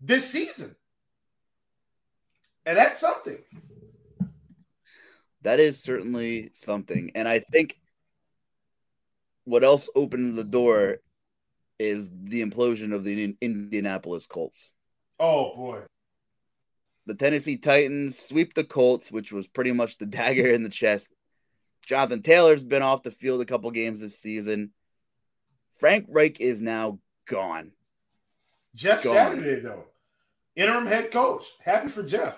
this season. And that's something. That is certainly something. And I think what else opened the door is the implosion of the Indianapolis Colts. Oh, boy. The Tennessee Titans sweep the Colts, which was pretty much the dagger in the chest. Jonathan Taylor's been off the field a couple games this season. Frank Reich is now gone. Jeff gone. Saturday, though interim head coach. Happy for Jeff.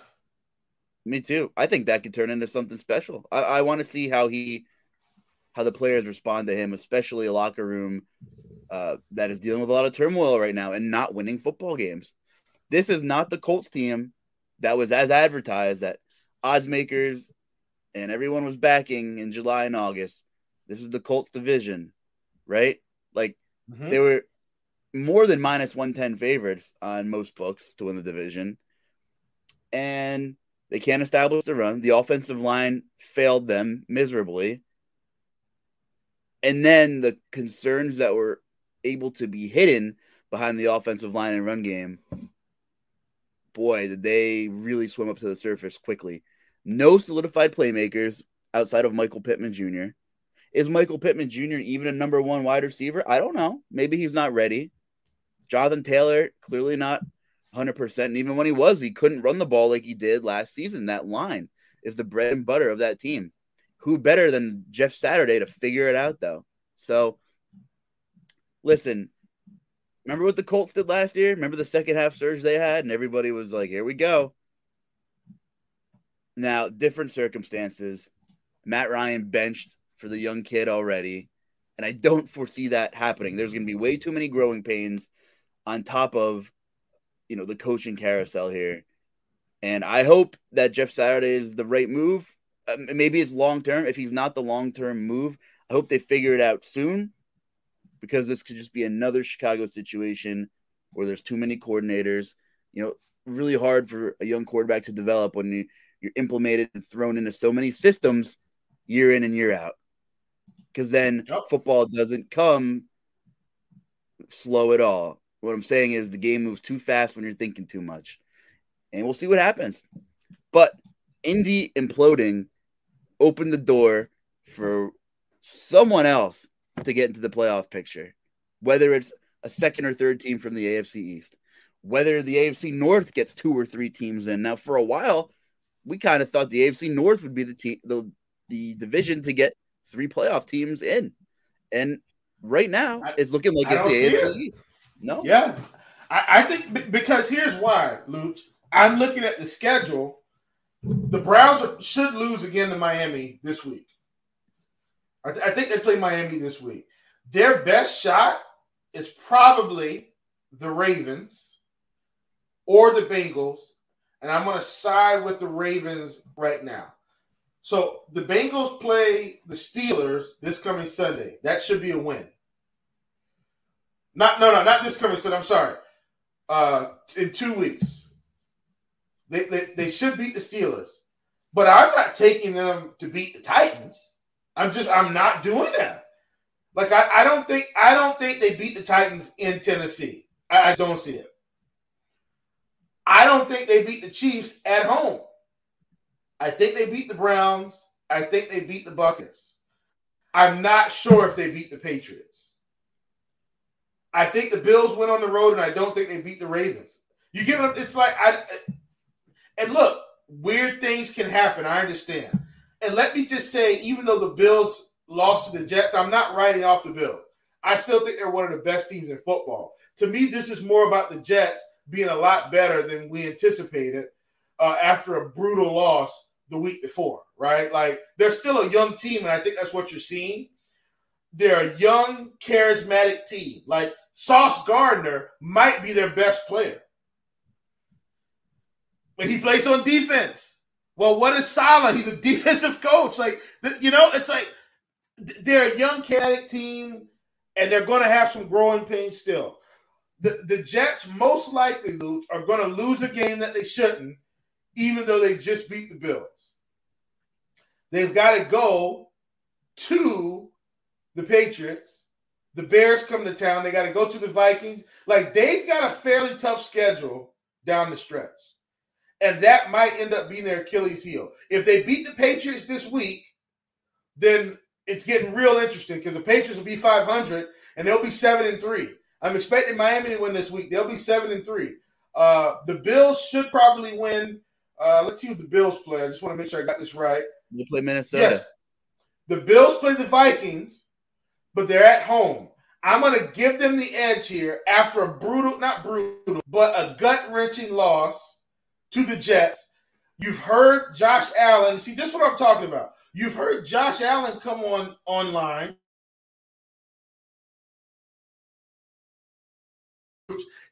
Me too. I think that could turn into something special. I, I want to see how he, how the players respond to him, especially a locker room uh, that is dealing with a lot of turmoil right now and not winning football games. This is not the Colts team that was as advertised that odds makers and everyone was backing in July and August. This is the Colts division, right? Like mm-hmm. they were more than minus 110 favorites on most books to win the division. And they can't establish the run. The offensive line failed them miserably. And then the concerns that were able to be hidden behind the offensive line and run game, boy, did they really swim up to the surface quickly. No solidified playmakers outside of Michael Pittman Jr. Is Michael Pittman Jr. even a number one wide receiver? I don't know. Maybe he's not ready. Jonathan Taylor, clearly not 100%. And even when he was, he couldn't run the ball like he did last season. That line is the bread and butter of that team. Who better than Jeff Saturday to figure it out, though? So, listen, Remember what the Colts did last year? Remember the second half surge they had, and everybody was like, "Here we go." Now, different circumstances. Matt Ryan benched for the young kid already, and I don't foresee that happening. There's going to be way too many growing pains on top of, you know, the coaching carousel here. And I hope that Jeff Saturday is the right move. Uh, maybe it's long term. If he's not the long term move, I hope they figure it out soon because this could just be another Chicago situation where there's too many coordinators. You know, really hard for a young quarterback to develop when you, you're implemented and thrown into so many systems year in and year out. Because then yep. football doesn't come slow at all. What I'm saying is the game moves too fast when you're thinking too much. And we'll see what happens. But Indy imploding opened the door for someone else to get into the playoff picture, whether it's a second or third team from the AFC East, whether the AFC North gets two or three teams in. Now, for a while, we kind of thought the AFC North would be the team, the the division to get three playoff teams in, and right now I, it's looking like I it's the AFC it. East. No, yeah, I, I think because here's why, Luke. I'm looking at the schedule. The Browns should lose again to Miami this week. I, th- I think they play Miami this week. Their best shot is probably the Ravens or the Bengals, and I'm going to side with the Ravens right now. So the Bengals play the Steelers this coming Sunday. That should be a win. Not no no not this coming Sunday. I'm sorry. Uh, in two weeks, they, they they should beat the Steelers, but I'm not taking them to beat the Titans. I'm just I'm not doing that. Like I, I don't think I don't think they beat the Titans in Tennessee. I, I don't see it. I don't think they beat the Chiefs at home. I think they beat the Browns. I think they beat the Buckers. I'm not sure if they beat the Patriots. I think the Bills went on the road, and I don't think they beat the Ravens. You give them, it's like I. And look, weird things can happen. I understand. And let me just say, even though the Bills lost to the Jets, I'm not writing off the Bills. I still think they're one of the best teams in football. To me, this is more about the Jets being a lot better than we anticipated uh, after a brutal loss the week before, right? Like they're still a young team, and I think that's what you're seeing. They're a young, charismatic team. Like Sauce Gardner might be their best player. But he plays on defense. Well, what is Saleh? He's a defensive coach. Like, you know, it's like they're a young kinetic team, and they're going to have some growing pains still. The, the Jets most likely lose are going to lose a game that they shouldn't, even though they just beat the Bills. They've got to go to the Patriots. The Bears come to town. They got to go to the Vikings. Like they've got a fairly tough schedule down the stretch and that might end up being their Achilles heel. If they beat the Patriots this week, then it's getting real interesting because the Patriots will be 500 and they'll be seven and three. I'm expecting Miami to win this week. They'll be seven and three. Uh, the Bills should probably win. Uh, let's see who the Bills play. I just want to make sure I got this right. You play Minnesota. Yes. The Bills play the Vikings, but they're at home. I'm going to give them the edge here after a brutal, not brutal, but a gut wrenching loss to the Jets. You've heard Josh Allen. See, this is what I'm talking about. You've heard Josh Allen come on online.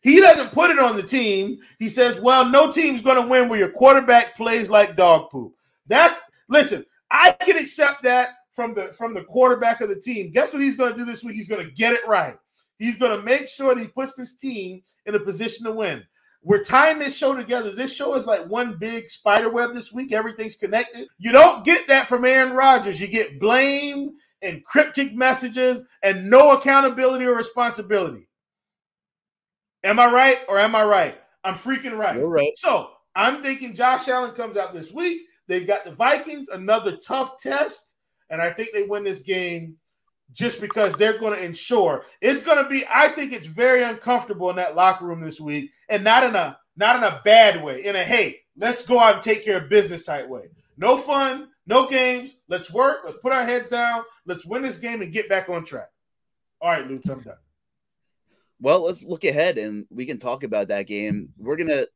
He doesn't put it on the team. He says, "Well, no team's going to win where your quarterback plays like dog poop." That listen, I can accept that from the from the quarterback of the team. Guess what he's going to do this week? He's going to get it right. He's going to make sure that he puts this team in a position to win. We're tying this show together. This show is like one big spider web this week. Everything's connected. You don't get that from Aaron Rodgers. You get blame and cryptic messages and no accountability or responsibility. Am I right or am I right? I'm freaking right. You're right. So I'm thinking Josh Allen comes out this week. They've got the Vikings, another tough test. And I think they win this game just because they're going to ensure. It's going to be i think it's very uncomfortable in that locker room this week and not in a not in a bad way in a hey let's go out and take care of business type way. No fun no games. Let's work. Let's put our heads down. Let's win this game and get back on track. All right luke i'm done. Well, let's look ahead and we can talk about that game. We're gonna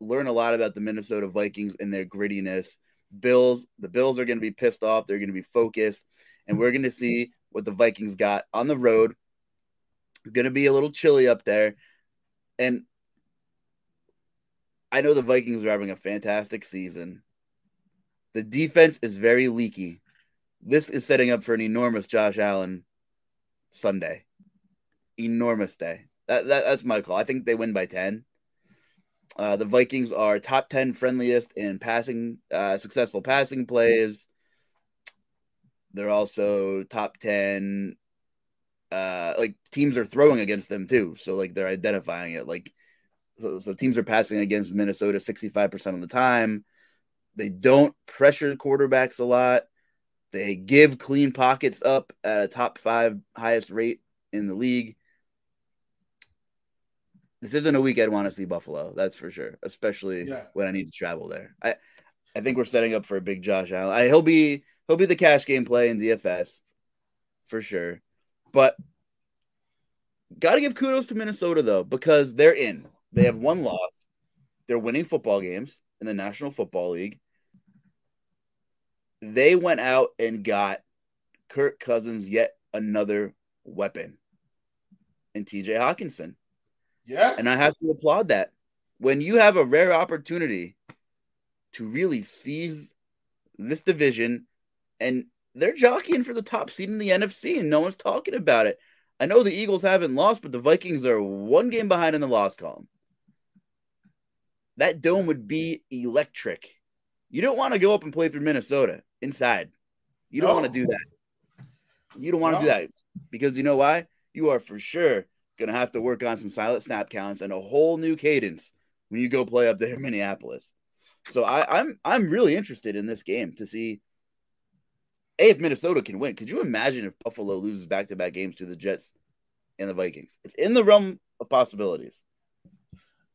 learn a lot about the Minnesota Vikings and their grittiness. Bills, the Bills are gonna be pissed off. They're gonna be focused, and we're gonna see what the Vikings got on the road. Gonna be a little chilly up there, and I know the Vikings are having a fantastic season. The defense is very leaky. This is setting up for an enormous Josh Allen Sunday. Enormous day. That, that that's my call. I think they win by 10. Uh, the Vikings are top 10 friendliest in passing, uh, successful passing plays. They're also top 10. Uh, like teams are throwing against them too. So, like, they're identifying it. Like, so, so teams are passing against Minnesota 65% of the time. They don't pressure quarterbacks a lot. They give clean pockets up at a top five highest rate in the league. This isn't a week I'd want to see Buffalo, that's for sure, especially yeah. when I need to travel there. I I think we're setting up for a big Josh Allen. I, he'll be he'll be the cash game play in DFS for sure. But got to give kudos to Minnesota though because they're in. They have one loss. They're winning football games in the National Football League. They went out and got Kirk Cousins yet another weapon in TJ Hockenson. Yes. And I have to applaud that. When you have a rare opportunity to really seize this division and they're jockeying for the top seed in the NFC and no one's talking about it. I know the Eagles haven't lost, but the Vikings are one game behind in the loss column. That dome would be electric. You don't want to go up and play through Minnesota inside. You don't no. want to do that. You don't want no. to do that because you know why? You are for sure going to have to work on some silent snap counts and a whole new cadence when you go play up there in Minneapolis. So I, I'm I'm really interested in this game to see a if Minnesota can win. Could you imagine if Buffalo loses back to back games to the Jets and the Vikings? It's in the realm of possibilities.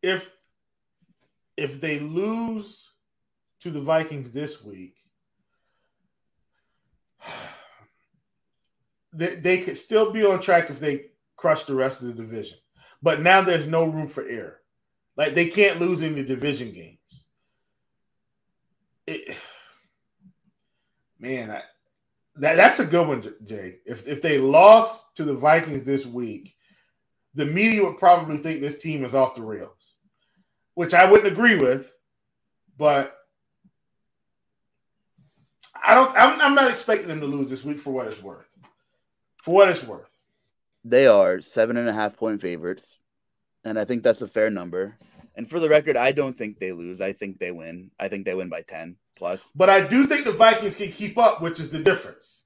If if they lose to the Vikings this week, they, they could still be on track if they crush the rest of the division. But now there's no room for error. Like they can't lose any division games. It, man, I, that that's a good one, Jay. If if they lost to the Vikings this week, the media would probably think this team is off the rails, which I wouldn't agree with. But I don't. I'm, I'm not expecting them to lose this week for what it's worth. For what it's worth. They are seven and a half point favorites, and I think that's a fair number. And for the record, I don't think they lose. I think they win. I think they win by ten plus. But I do think the Vikings can keep up, which is the difference.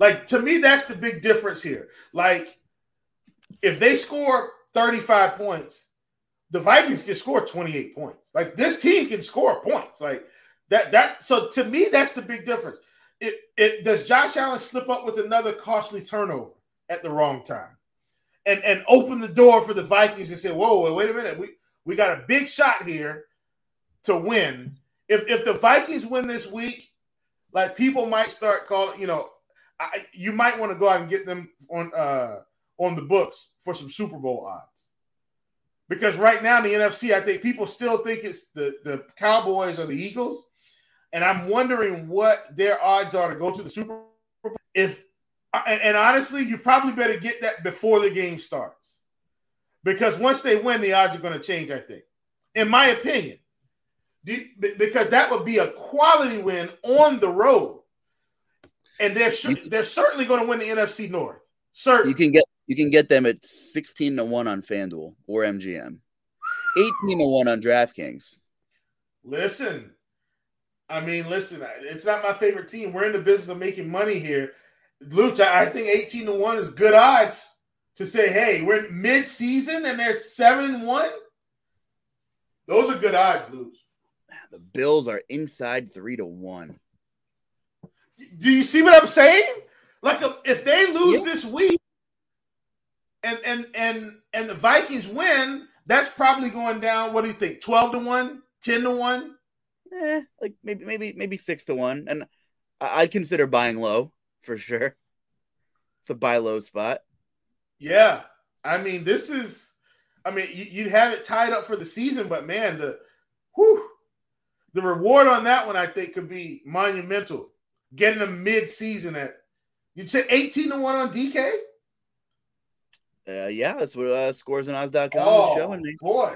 Like to me, that's the big difference here. Like if they score 35 points, the Vikings can score 28 points. Like this team can score points. Like that that so to me, that's the big difference. It it does Josh Allen slip up with another costly turnover at the wrong time and and open the door for the Vikings and say, whoa, wait a minute, we we got a big shot here to win. If if the Vikings win this week, like people might start calling, you know, I, you might want to go out and get them on uh on the books for some Super Bowl odds. Because right now in the NFC, I think people still think it's the, the Cowboys or the Eagles. And I'm wondering what their odds are to go to the Super Bowl. If and, and honestly, you probably better get that before the game starts. Because once they win, the odds are going to change, I think. In my opinion. Because that would be a quality win on the road. And they're they're certainly going to win the NFC North. Certainly. You can get you can get them at 16 to 1 on FanDuel or MGM. 18 to 1 on DraftKings. Listen, I mean, listen, it's not my favorite team. We're in the business of making money here. Luuch, I think 18 to 1 is good odds to say, hey, we're mid season and they're 7 and 1. Those are good odds, Luuch. The Bills are inside 3 to 1. Do you see what I'm saying? Like if they lose yeah. this week and and and and the Vikings win, that's probably going down. What do you think? 12 to 1, 10 to 1? Eh, like maybe maybe maybe 6 to 1. And I'd consider buying low for sure. It's a buy low spot. Yeah. I mean, this is, I mean, you, would have it tied up for the season, but man, the, whew, the reward on that one I think could be monumental. Getting a mid-season at, you say eighteen to one on DK. Uh, yeah, that's what uh, scoresandodds.com oh, is showing me. Boy.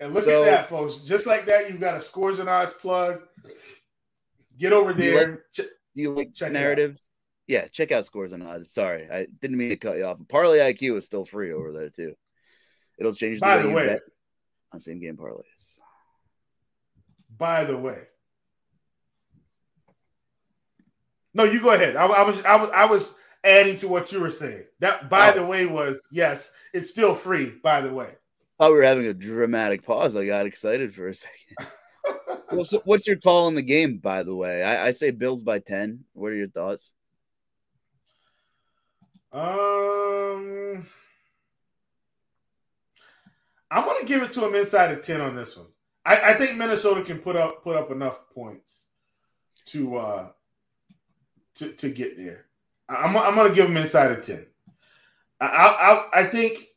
And look so, at that, folks. Just like that, you've got a scores and odds plug. Get over there. Do you like, ch- do you like check narratives? Yeah, check out scores and odds. Sorry, I didn't mean to cut you off. Parlay IQ is still free over there too. It'll change the By way the way, on same game parlays. By the way, no, you go ahead. I, I was, I was, I was adding to what you were saying. That, by oh. the way, was yes, it's still free. By the way, thought we were having a dramatic pause. I got excited for a second. well, so what's your call on the game? By the way, I, I say Bills by ten. What are your thoughts? Um, I'm gonna give it to him inside of ten on this one. I, I think Minnesota can put up put up enough points to uh to to get there. I'm I'm gonna give them inside of ten. I I I think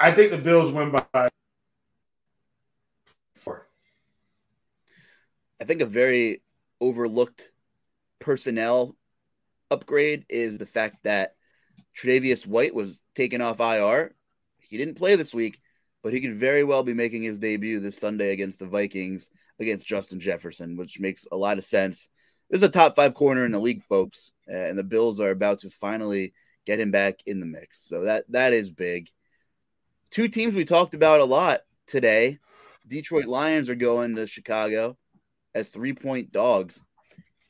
I think the Bills win by four. I think a very overlooked personnel upgrade is the fact that Tre'Davious White was taken off IR. He didn't play this week, but he could very well be making his debut this Sunday against the Vikings against Justin Jefferson, which makes a lot of sense. This is a top five corner in the league, folks, uh, and the Bills are about to finally get him back in the mix. So that that is big. Two teams we talked about a lot today. Detroit Lions are going to Chicago as three point dogs.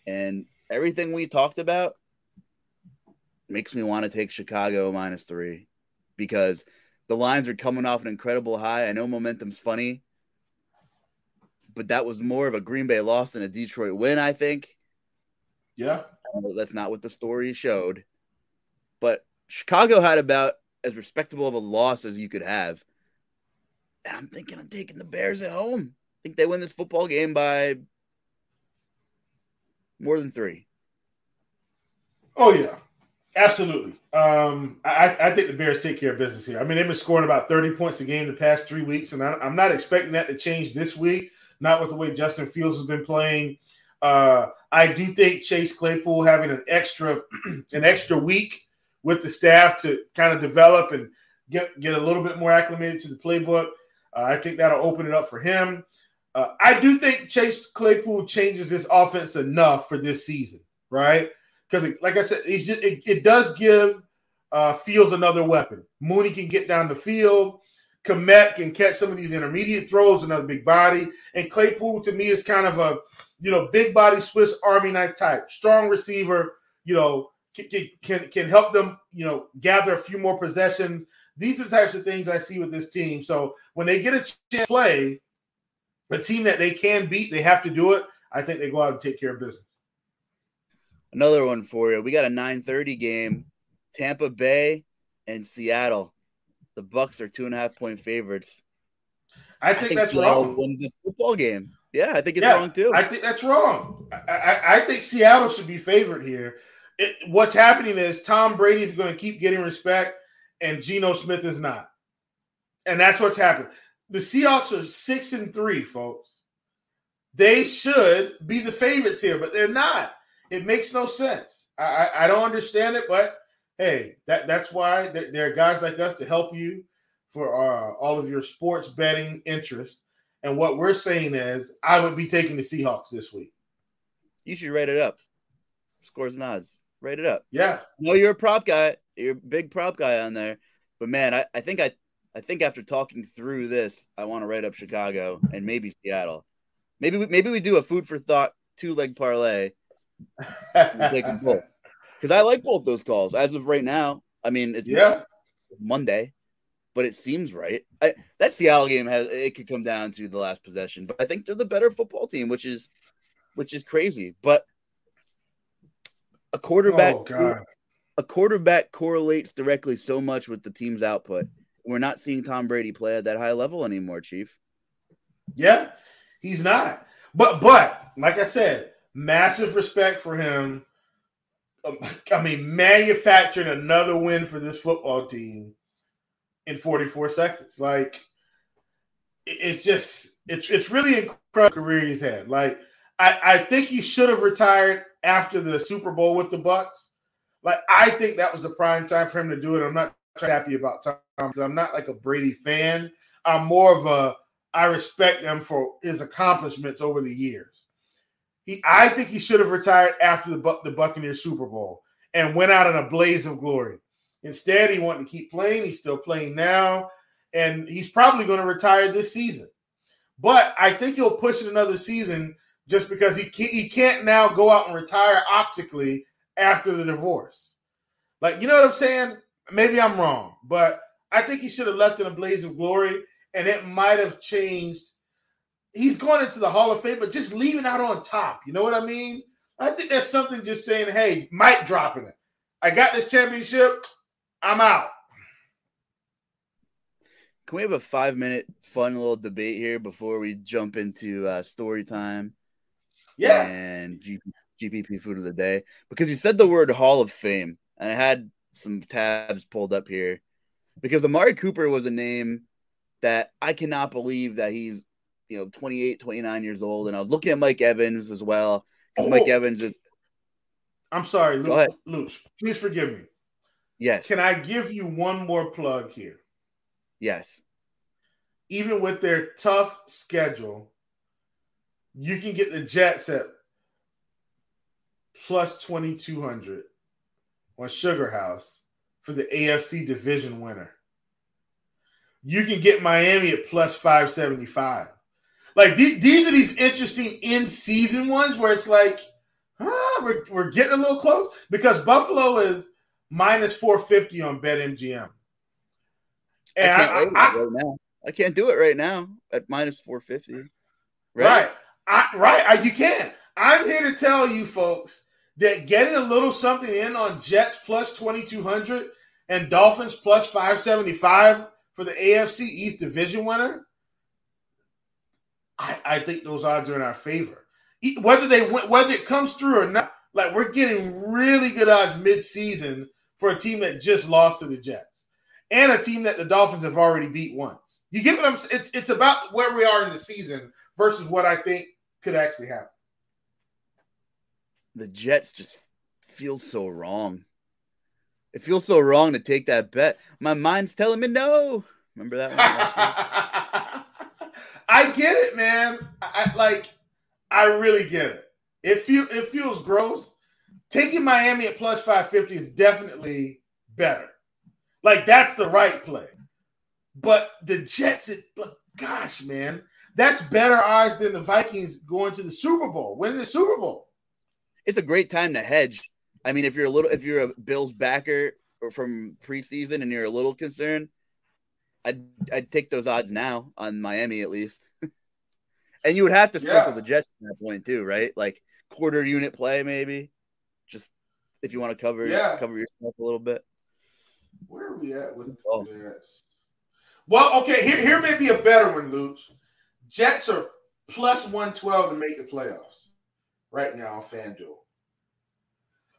And everything we talked about makes me want to take Chicago minus three because the Lions are coming off an incredible high. I know momentum's funny, but that was more of a Green Bay loss than a Detroit win, I think. Yeah. Uh, that's not what the story showed. But Chicago had about as respectable of a loss as you could have. And I'm thinking I'm taking the Bears at home. I think they win this football game by more than three. Oh yeah, absolutely. Um, I, I think the Bears take care of business here. I mean, they've been scoring about 30 points a game the past three weeks, and I, I'm not expecting that to change this week. Not with the way Justin Fields has been playing. Uh, I do think Chase Claypool having an extra an extra week with the staff to kind of develop and get get a little bit more acclimated to the playbook. Uh, I think that'll open it up for him. Uh, I do think Chase Claypool changes this offense enough for this season, right? Because, like I said, just, it, it, does give uh, Fields another weapon. Mooney can get down the field. Kmet can catch some of these intermediate throws, another big body. And Claypool, to me, is kind of a you know big body Swiss Army knife type, strong receiver. You know, can can, can help them you know gather a few more possessions. These are the types of things I see with this team. So when they get a chance to play, a team that they can beat, they have to do it. I think they go out and take care of business. Another one for you. We got a 9:30 game. Tampa Bay and Seattle. The Bucs are two and a half point favorites. I think, I think that's Seattle wrong. Wins this football game. Yeah, I think it's yeah, wrong too. I think that's wrong. I, I, I think Seattle should be favored here. It, what's happening is Tom Brady is going to keep getting respect, and Geno Smith is not, and that's what's happened the Seahawks are six and three, folks. They should be the favorites here, but they're not. It makes no sense. I, I, I don't understand it, but hey, that that's why there, there, are guys like us to help you for uh, all of your sports betting interest. And what we're saying is, I would be taking the Seahawks this week. You should rate it up. Scores and odds. Write it up. Yeah. No, you're a prop guy. You're a big prop guy on there. But man, I, I think I I think after talking through this, I want to write up Chicago and maybe Seattle. Maybe we, maybe we do a food for thought two leg parlay. Them both because I like both those calls as of right now. I mean, it's yeah Monday, but it seems right. I, that Seattle game has it could come down to the last possession, but I think they're the better football team, which is which is crazy. But a quarterback, oh, a quarterback correlates directly so much with the team's output we're not seeing Tom Brady play at that high level anymore, Chief. Yeah, he's not. But but like I said, massive respect for him um, I mean, manufacturing another win for this football team in 44 seconds. Like, it's just, it's it's really incredible career he's had. Like, I, I think he should have retired after the Super Bowl with the Bucs. Like, I think that was the prime time for him to do it. I'm not happy about Tom because I'm not like a Brady fan. I'm more of a I respect him for his accomplishments over the years. He, I think he should have retired after the the Buccaneers Super Bowl and went out in a blaze of glory. Instead, he wanted to keep playing. He's still playing now, and he's probably going to retire this season. But I think he'll push it another season just because he can't, he can't now go out and retire optically after the divorce. Like, you know what I'm saying? Maybe I'm wrong, but I think he should have left in a blaze of glory, and it might have changed. He's going into the Hall of Fame, but just leaving out on top. You know what I mean? I think there's something just saying, "Hey, Mike, dropping it. I got this championship. I'm out." Can we have a five minute fun little debate here before we jump into uh, story time? Yeah. And GP, GPP food of the day because you said the word Hall of Fame, and I had some tabs pulled up here because Amari Cooper was a name that I cannot believe that he's you know 28, 29 years old, and I was looking at Mike Evans as well. Oh. Mike Evans is. I'm sorry, Luke, Luke. Please forgive me. Yes. Can I give you one more plug here? Yes. Even with their tough schedule, you can get the Jets at plus 2200 on SugarHouse for the AFC division winner. You can get Miami at plus 575. Like these, these are these interesting in season ones where it's like, huh, we're, we're getting a little close because Buffalo is minus 450 on BetMGM. And I can't I, I, right now. I can't do it right now at minus 450. Right. Right. I, right. you can. I'm here to tell you folks that getting a little something in on Jets plus 2200 and Dolphins plus 575 for the AFC East division winner, I, I think those odds are in our favor. Whether they whether it comes through or not, like we're getting really good odds mid-season for a team that just lost to the Jets and a team that the Dolphins have already beat once. You get what I'm it's it's about where we are in the season versus what I think could actually happen the Jets just feel so wrong. It feels so wrong to take that bet. My mind's telling me no. Remember that one? I get it, man. I like I really get it. It feel it feels gross. Taking Miami at plus 550 is definitely better. Like that's the right play. But the Jets, it, gosh, man, that's better odds than the Vikings going to the Super Bowl, winning the Super Bowl it's a great time to hedge. I mean, if you're a little, if you're a Bills backer from preseason and you're a little concerned, I'd I'd take those odds now on Miami at least. and you would have to sprinkle yeah. the Jets at that point too, right? Like quarter unit play maybe, just if you want to cover yeah. cover yourself a little bit. Where are we at with oh. Jets? Well, okay, here here may be a better one, Luke. Jets are plus one twelve to make the playoffs right now on FanDuel.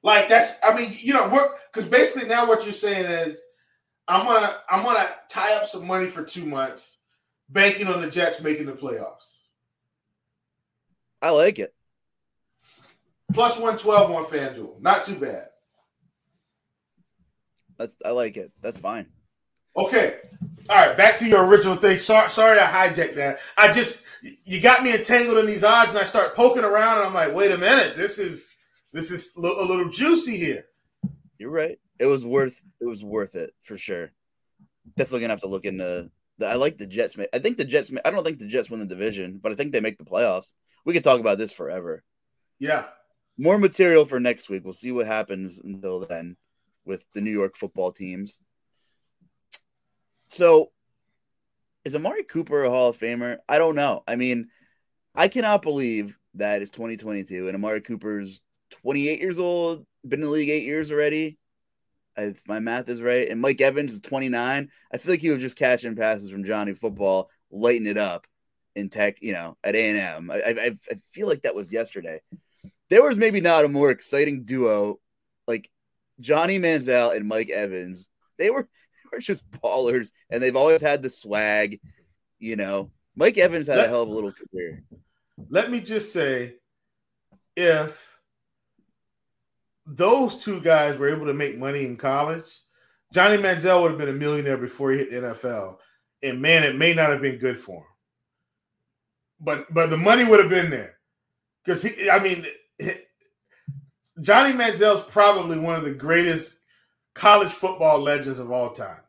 Like that's, I mean, you know, we're because basically now what you're saying is, I'm gonna I'm gonna tie up some money for two months, banking on the Jets making the playoffs. I like it. Plus one twelve on FanDuel, not too bad. That's I like it. That's fine. Okay. All right, back to your original thing. Sorry, sorry, I hijacked that. I just you got me entangled in these odds, and I start poking around, and I'm like, wait a minute, this is this is a little juicy here. You're right. It was worth it was worth it for sure. Definitely gonna have to look into. The, I like the Jets. I think the Jets. I don't think the Jets win the division, but I think they make the playoffs. We could talk about this forever. Yeah. More material for next week. We'll see what happens until then with the New York football teams. So, is Amari Cooper a Hall of Famer? I don't know. I mean, I cannot believe that it's 2022 and Amari Cooper's 28 years old, been in the league eight years already. If my math is right, and Mike Evans is 29. I feel like he was just catching passes from Johnny Football, lighting it up in Tech, you know, at A and M. I, I, I feel like that was yesterday. There was maybe not a more exciting duo like Johnny Manziel and Mike Evans, they were they were just ballers, and they've always had the swag. You know, Mike Evans had Let- a hell of a little career. Let me just say, if those two guys were able to make money in college, Johnny Manziel would have been a millionaire before he hit the NFL. And man, it may not have been good for him. But but the money would have been there. Because he I mean Johnny Manziel's probably one of the greatest college football legends of all time,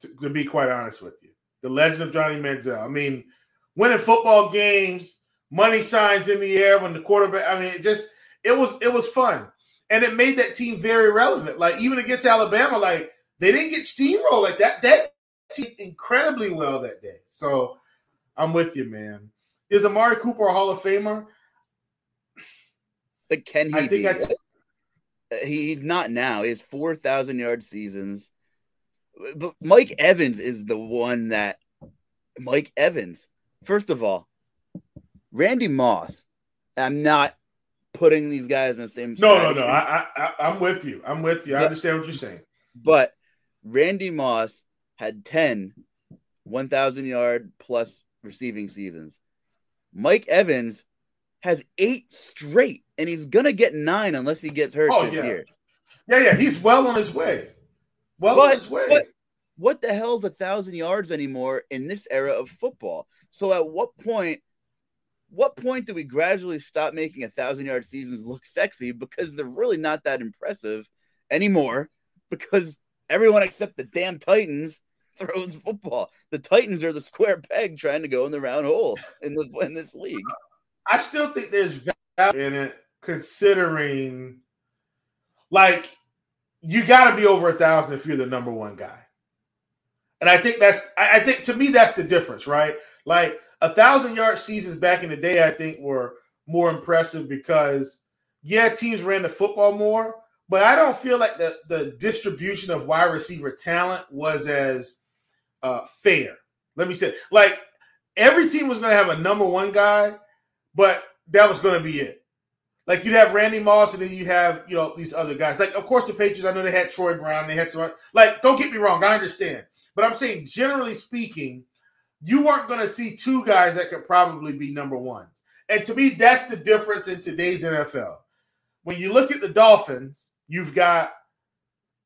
to, to be quite honest with you. The legend of Johnny Manziel. I mean, winning football games, money signs in the air when the quarterback. I mean, it just it was it was fun, and it made that team very relevant. Like even against Alabama, like they didn't get steamrolled like that. That team incredibly well that day. So I'm with you, man. Is Amari Cooper a Hall of Famer? Like, can he I think be? that's uh, He- he's not now. He has four thousand yard seasons. But Mike Evans is the one that Mike Evans. First of all, Randy Moss. I'm not putting these guys in the same. no, no, no. I, I, I'm with you. I'm with you. I But- understand what you're saying. but Randy Moss had 10 1,000 yard plus receiving seasons. Mike Evans has eight straight, and he's gonna get nine unless he gets hurt Oh, this yeah. year. Yeah, yeah. He's well on his way. Well But- on his way. but- what the hell's a thousand yards anymore in this era of football? So at what point, what point do we gradually stop making a thousand yard seasons look sexy because they're really not that impressive anymore? Because everyone except the damn Titans throws football. The Titans are the square peg trying to go in the round hole in this in this league. I still think there's value in it, considering like you got to be over a thousand if you're the number one guy. And I think that's, I think to me, that's the difference, right? Like a thousand yard seasons back in the day, I think were more impressive because, yeah, teams ran the football more, but I don't feel like the, the distribution of wide receiver talent was as uh, fair. Let me say, like every team was going to have a number one guy, but that was going to be it. Like you'd have Randy Moss, and then you have you know these other guys. Like of course the Patriots, I know they had Troy Brown, they had some like. Don't get me wrong, I understand, but I'm saying generally speaking, you weren't going to see two guys that could probably be number ones. And to me, that's the difference in today's NFL. When you look at the Dolphins, you've got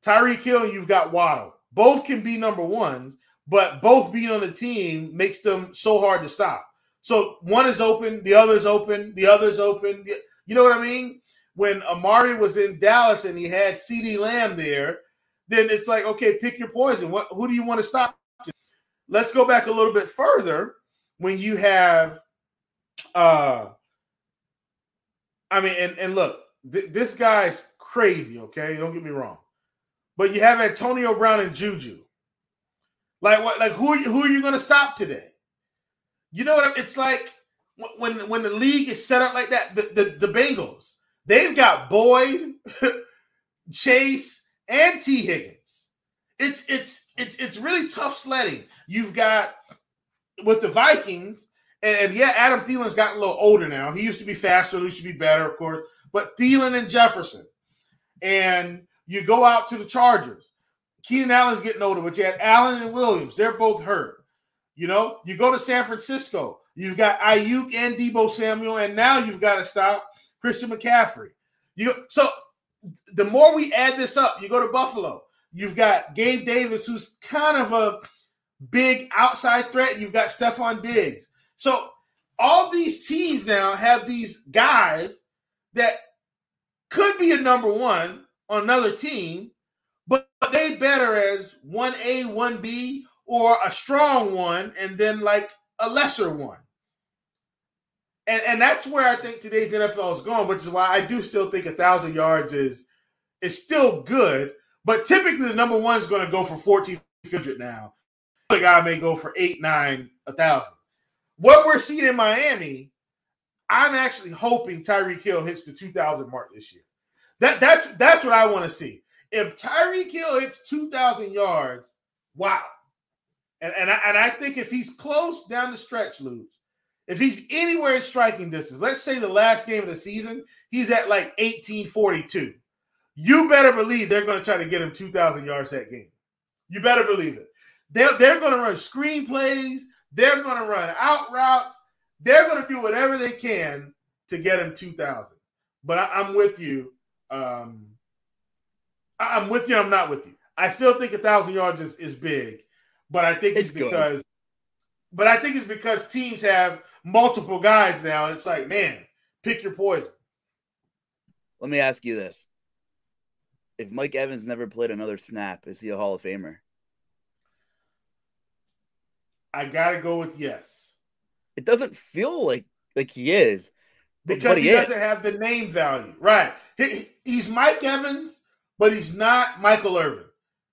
Tyreek Hill and you've got Waddle. Both can be number ones, but both being on the team makes them so hard to stop. So one is open, the other's open, the other's open. You know what I mean? When Amari was in Dallas and he had CeeDee Lamb there, then it's like, okay, pick your poison. What who do you want to stop? Let's go back a little bit further when you have uh I mean, and, and look, th- this guy's crazy, okay? Don't get me wrong. But you have Antonio Brown and Juju. Like what like who are you who are you gonna stop today? You know what I It's like when when the league is set up like that, the, the, the Bengals, they've got Boyd, Chase, and Tee Higgins. It's it's it's it's really tough sledding. You've got with the Vikings, and, and yeah, Adam Thielen's gotten a little older now. He used to be faster, he used to be better, of course. But Thielen and Jefferson, and you go out to the Chargers. Keenan Allen's getting older, but you had Allen and Williams. They're both hurt. You know, you go to San Francisco. You've got Aiyuk and Deebo Samuel, and now you've got to stop Christian McCaffrey. You so the more we add this up, you go to Buffalo. You've got Gabe Davis, who's kind of a big outside threat. You've got Stefon Diggs. So all these teams now have these guys that could be a number one on another team, but they better as one A, one B, or a strong one, and then like a lesser one. And and that's where I think today's NFL is going, which is why I do still think a thousand yards is is still good. But typically, the number one is going to go for fourteen hundred now. The guy may go for eight, nine, a thousand. What we're seeing in Miami, I'm actually hoping Tyreek Hill hits the two thousand mark this year. That that's that's what I want to see. If Tyreek Hill hits two thousand yards, wow. And and I, and I think if he's close down the stretch, Luke, if he's anywhere in striking distance, let's say the last game of the season, he's at like 1842. You better believe they're going to try to get him 2,000 yards that game. You better believe it. They're, they're going to run screen plays. They're going to run out routes. They're going to do whatever they can to get him 2,000. But I, am with you. Um, I, I'm with you. I'm not with you. I still think a thousand yards is, is big, but I think it's, it's because, good. but I think it's because teams have multiple guys now, and it's like, man, pick your poison. Let me ask you this: If Mike Evans never played another snap, is he a Hall of Famer? I gotta go with yes. It doesn't feel like like he is because he, he doesn't have the name value, right? He, he's Mike Evans, but he's not Michael Irvin.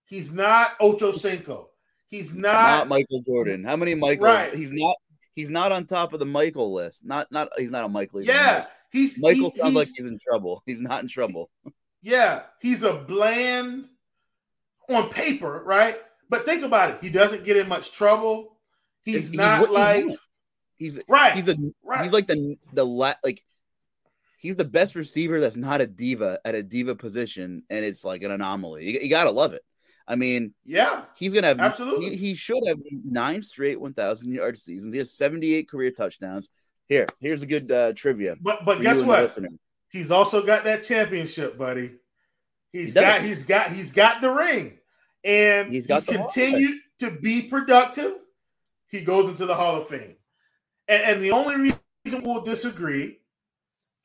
He's not Ocho Cinco. He's not, not Michael Jordan. How many Michael? Right. He's not. He's not on top of the Michael list. Not not. He's not a Michael. He's yeah, he's Michael. He, sounds he's, like he's in trouble. He's not in trouble. Yeah, he's a bland on paper, right? But think about it. He doesn't get in much trouble. He's, he's not like he's right. He's a right. He's like the the like he's the best receiver that's not a diva at a diva position, and it's like an anomaly. You, you gotta love it. I mean, yeah, he's gonna have absolutely. He, he should have nine straight 1,000 yard seasons. He has 78 career touchdowns. Here, here's a good uh, trivia. But but guess what? He's also got that championship, buddy. He's he got he's got he's got the ring, and he's, got he's continued to be productive. He goes into the Hall of Fame, and, and the only reason we'll disagree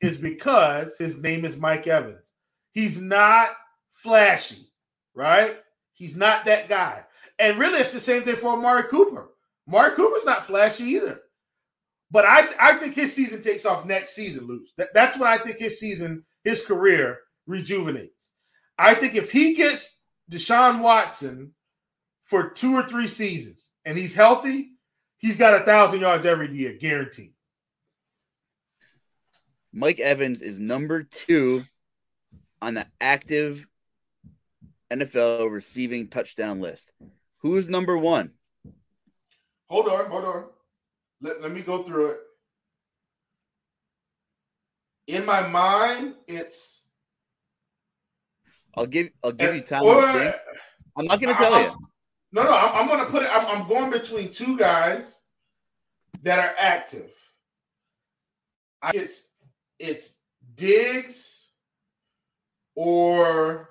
is because his name is Mike Evans. He's not flashy, right? He's not that guy. And really, it's the same thing for Amari Cooper. Amari Cooper's not flashy either. But I, I think his season takes off next season, Luke. That, that's when I think his season, his career rejuvenates. I think if he gets Deshaun Watson for two or three seasons and he's healthy, he's got a thousand yards every year, guaranteed. Mike Evans is number two on the active NFL receiving touchdown list. Who's number one? Hold on, hold on. Let, let me go through it. In my mind, it's. I'll give I'll give and, you time. I'm not going to tell I, you. No, no, I'm, I'm going to put it. I'm, I'm going between two guys that are active. It's it's Diggs or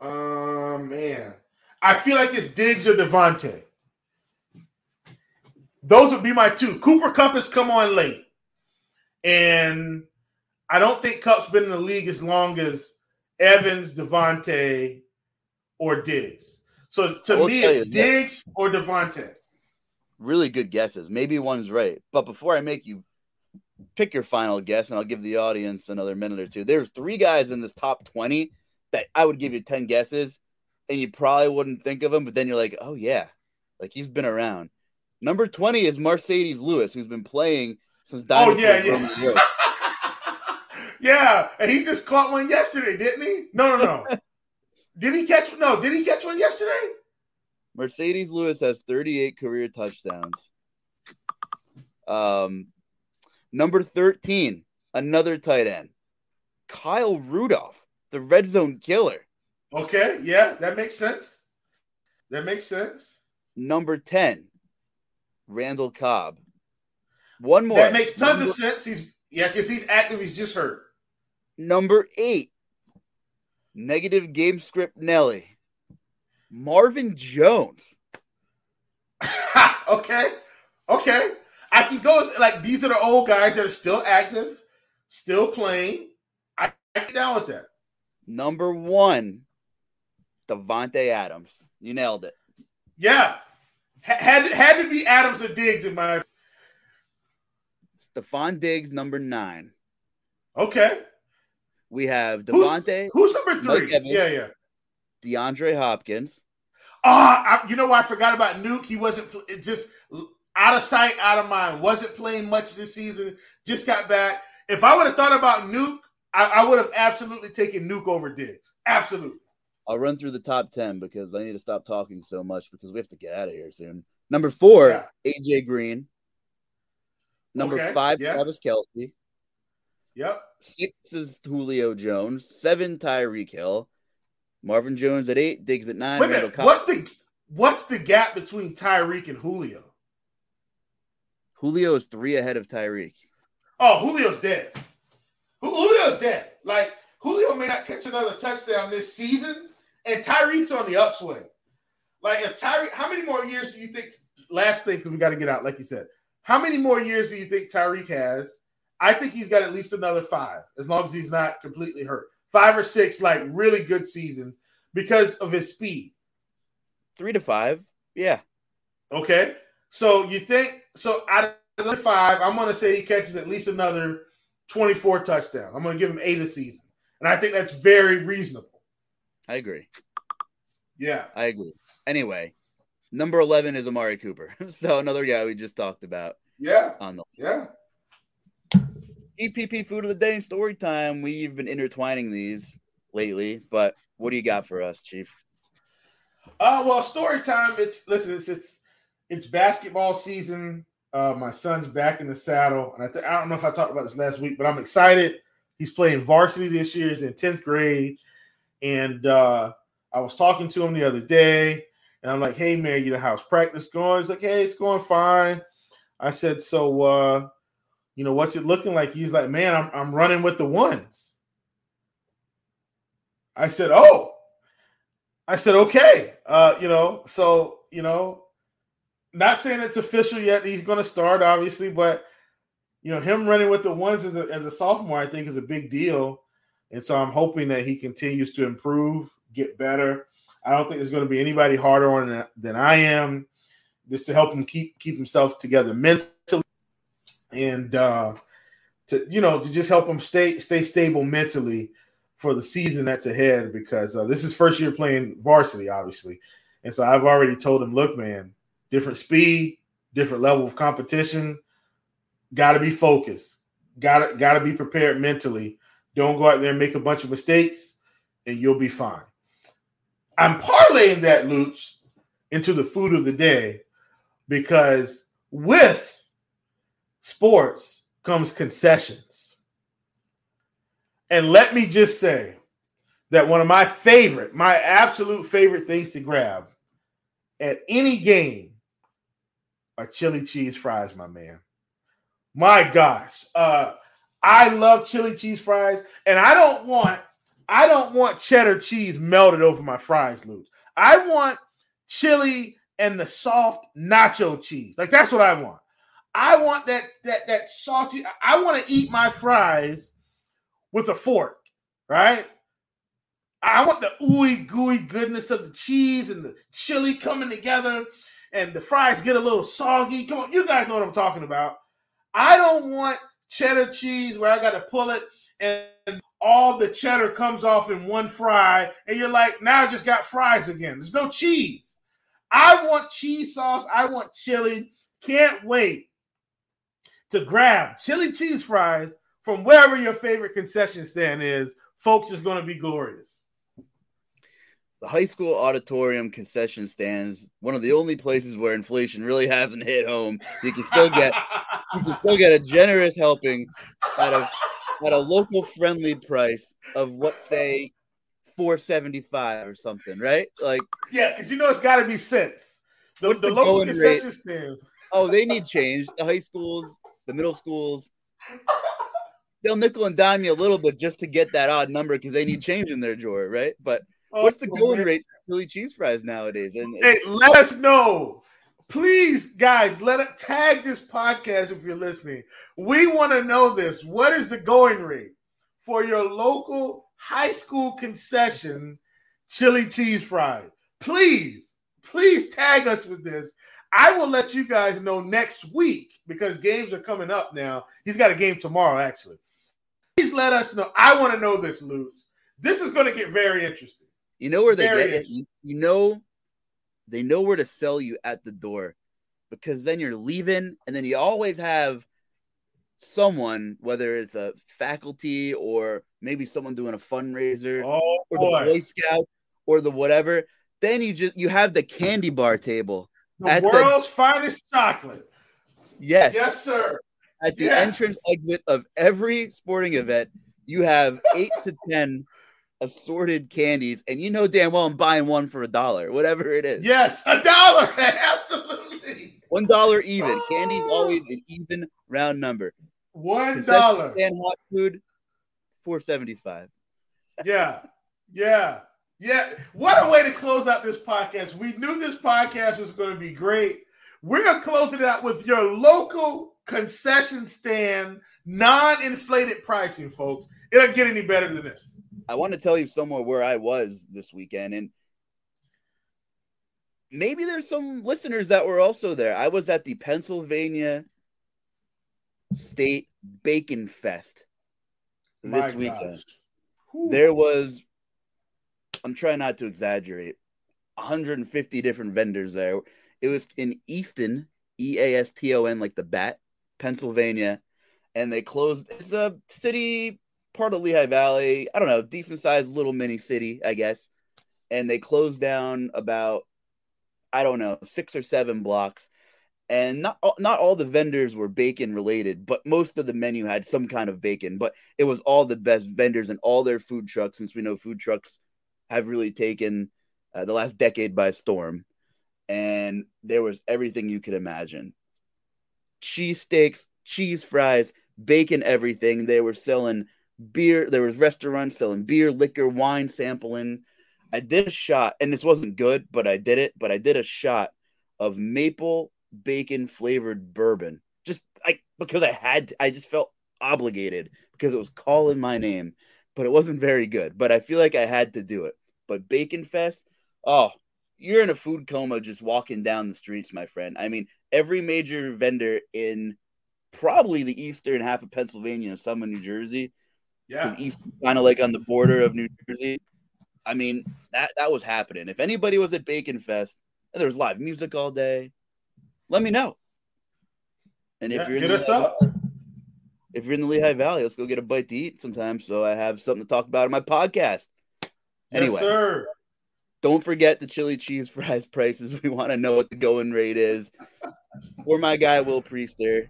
Oh man, I feel like it's Diggs or Davante. Those would be my two. Cooper Kupp has come on late, and I don't think Kupp's been in the league as long as Evans, Davante, or Diggs. So to me, it's Diggs or Davante. Really good guesses. Maybe one's right, but before I make you pick your final guess, and I'll give the audience another minute or two. There's three guys in this top twenty that I would give you 10 guesses and you probably wouldn't think of him, but then you're like, oh, yeah, like he's been around. Number 20 is Marcedes Lewis, who's been playing since Dynasty. Oh, yeah, yeah. yeah, and he just caught one yesterday, didn't he? No, no, no. did he catch no, did he catch one yesterday? Marcedes Lewis has 38 career touchdowns. Um number 13, another tight end. Kyle Rudolph the red zone killer. Okay, yeah, that makes sense. That makes sense. Number 10, Randall Cobb. One more. That makes tons Number, of sense. He's yeah, because he's active, he's just hurt. Number eight, negative game script Nelly. Marvin Jones. okay. Okay. I can go like these are the old guys that are still active, still playing. I, I get down with that. Number one, Davante Adams. You nailed it. Yeah. Had had to be Adams or Diggs in my Stefon Diggs, number nine. Okay. We have Davante. Who's, who's, number three? yeah, yeah. DeAndre Hopkins. Ah, you know why I forgot about Nuke? He wasn't just out of sight, out of mind. Wasn't playing much this season. Just got back. If I would have thought about Nuke, I, I would have absolutely taken Nuke over Diggs. Absolutely. I'll run through the top 10 because I need to stop talking so much because we have to get out of here soon. Number four, yeah. AJ Green. Number okay. five, yeah. Travis Kelce. Yep. Six is Julio Jones. Seven, Tyreek Hill. Marvin Jones at eight. Diggs at nine. Wait a minute. What's the what's the gap between Tyreek and Julio? Julio is three ahead of Tyreek. Oh, Julio's dead. Julio's dead. Like Julio may not catch another touchdown this season, and Tyreek's on the upswing. Like if Tyreek, how many more years do you think? Last thing, because we got to get out, like you said. How many more years do you think Tyreek has? I think he's got at least another five, as long as he's not completely hurt. Five or six, like really good seasons because of his speed. Three to five, yeah. Okay, so you think so? Out of the five, I'm going to say he catches at least another 24 touchdowns. I'm going to give him eight a season, and I think that's very reasonable. I agree. Yeah, I agree. Anyway, number 11 is Amari Cooper. so another guy we just talked about. Yeah. On the yeah. GPP food of the day and story time. We've been intertwining these lately, but what do you got for us, Chief? Uh well, story time. It's listen, it's it's it's basketball season. Uh, my son's back in the saddle, and I, th- I don't know if I talked about this last week, but I'm excited. He's playing varsity this year. He's in tenth grade, and uh, I was talking to him the other day, and I'm like, "Hey man, you know how's practice going?" He's like, "Hey, it's going fine." I said, "So, uh, you know, what's it looking like?" He's like, "Man, I'm I'm running with the ones." I said, "Oh." I said, "Okay." Uh, you know, so you know, not saying it's official yet. He's going to start, obviously, but you know, him running with the ones as a, as a sophomore, I think, is a big deal. And so I'm hoping that he continues to improve, get better. I don't think there's going to be anybody harder on than I am, just to help him keep keep himself together mentally and uh, to you know to just help him stay stay stable mentally for the season that's ahead. Because uh, this is first year playing varsity, obviously, and so I've already told him, look, man, different speed, different level of competition. Got to be focused. Got to got to be prepared mentally. Don't go out there and make a bunch of mistakes, and you'll be fine. I'm parlaying that, Luuch, into the food of the day because with sports comes concessions. And let me just say that one of my favorite, my absolute favorite things to grab at any game are chili cheese fries, my man. My gosh. Uh, I love chili cheese fries, and I don't want I don't want cheddar cheese melted over my fries, Luke. I want chili and the soft nacho cheese. Like that's what I want. I want that that that salty. I want to eat my fries with a fork, right? I want the ooey gooey goodness of the cheese and the chili coming together, and the fries get a little soggy. Come on, you guys know what I'm talking about. I don't want cheddar cheese where I got to pull it and all the cheddar comes off in one fry, and you're like, now I just got fries again. There's no cheese. I want cheese sauce. I want chili. Can't wait to grab chili cheese fries from wherever your favorite concession stand is. Folks, it's going to be glorious. The high school auditorium concession stands one of the only places where inflation really hasn't hit home. You can still get you can still get a generous helping at a at a local friendly price of what say 475 or something, right? Like yeah, because you know it's got to be cents. The, the, the local concession rate? stands. Oh, they need change. The high schools, the middle schools, they'll nickel and dime you a little bit just to get that odd number because they need change in their drawer, right? But Oh, what's the going man. rate for Philly cheese fries nowadays? And hey, let us know. Please, guys, let it tag this podcast if you're listening. We want to know this. What is the going rate for your local high school concession chili cheese fries? Please, please tag us with this. I will let you guys know next week because games are coming up now. He's got a game tomorrow, actually. Please let us know. I want to know this, Luz. This is going to get very interesting. You know where they very get it? You, you know they know where to sell you at the door because then you're leaving and then you always have someone whether it's a faculty or maybe someone doing a fundraiser oh, or the boy. Scout or the whatever then you just you have the candy bar table the world's the, finest chocolate. Yes. Yes sir. At the Yes. entrance exit of every sporting event, you have eight to ten assorted candies, and you know damn well I'm buying one for a dollar, whatever it is. Yes, a dollar. Absolutely. One dollar even. Ah. Candy's always an even round number. One dollar. stand hot food, four seventy five. Yeah. Yeah. Yeah. What a way to close out this podcast. We knew this podcast was going to be great. We're going to close it out with your local concession stand, non inflated pricing, folks. It don't get any better than this. I want to tell you somewhere where I was this weekend, and maybe there's some listeners that were also there. I was at the Pennsylvania State Bacon Fest this My weekend. There was, I'm trying not to exaggerate, 150 different vendors there. It was in Easton, E A S T O N, like the bat, Pennsylvania, and they closed. It's a city part of Lehigh Valley. I don't know, decent sized little mini city, I guess. And they closed down about, I don't know, six or seven blocks. And not all- not all the vendors were bacon related, but most of the menu had some kind of bacon. But it was all the best vendors and all their food trucks, since we know food trucks have really taken uh, the last decade by storm. And there was everything you could imagine cheesesteaks, cheese fries, bacon, everything. They were selling beer. There was restaurants selling beer, liquor, wine sampling. I did a shot, and this wasn't good, but I did it. But I did a shot of maple bacon flavored bourbon, just like because I had. To, I just felt obligated because it was calling my name, but it wasn't very good. But I feel like I had to do it. But Bacon Fest, oh, you're in a food coma just walking down the streets, my friend. I mean, every major vendor in probably the eastern half of Pennsylvania some in New Jersey, Yeah. east kind of like on the border of New Jersey. I mean, that that was happening. If anybody was at Bacon Fest and there was live music all day, let me know. And if Yeah, you're in hit the us Lehigh up. Valley- if you're in the Lehigh Valley, let's go get a bite to eat sometime. So I have something to talk about in my podcast. Anyway. Yes, sir. Don't forget the chili cheese fries prices. We want to know what the going rate is. For my guy Will Priester,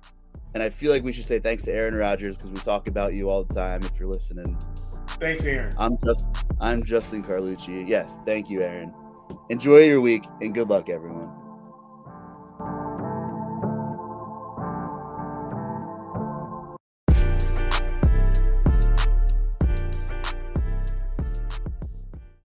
and I feel like we should say thanks to Aaron Rodgers because we talk about you all the time. If you're listening, Thanks, Aaron. I'm just I'm Justin Carlucci. Yes, thank you, Aaron. Enjoy your week and good luck, everyone.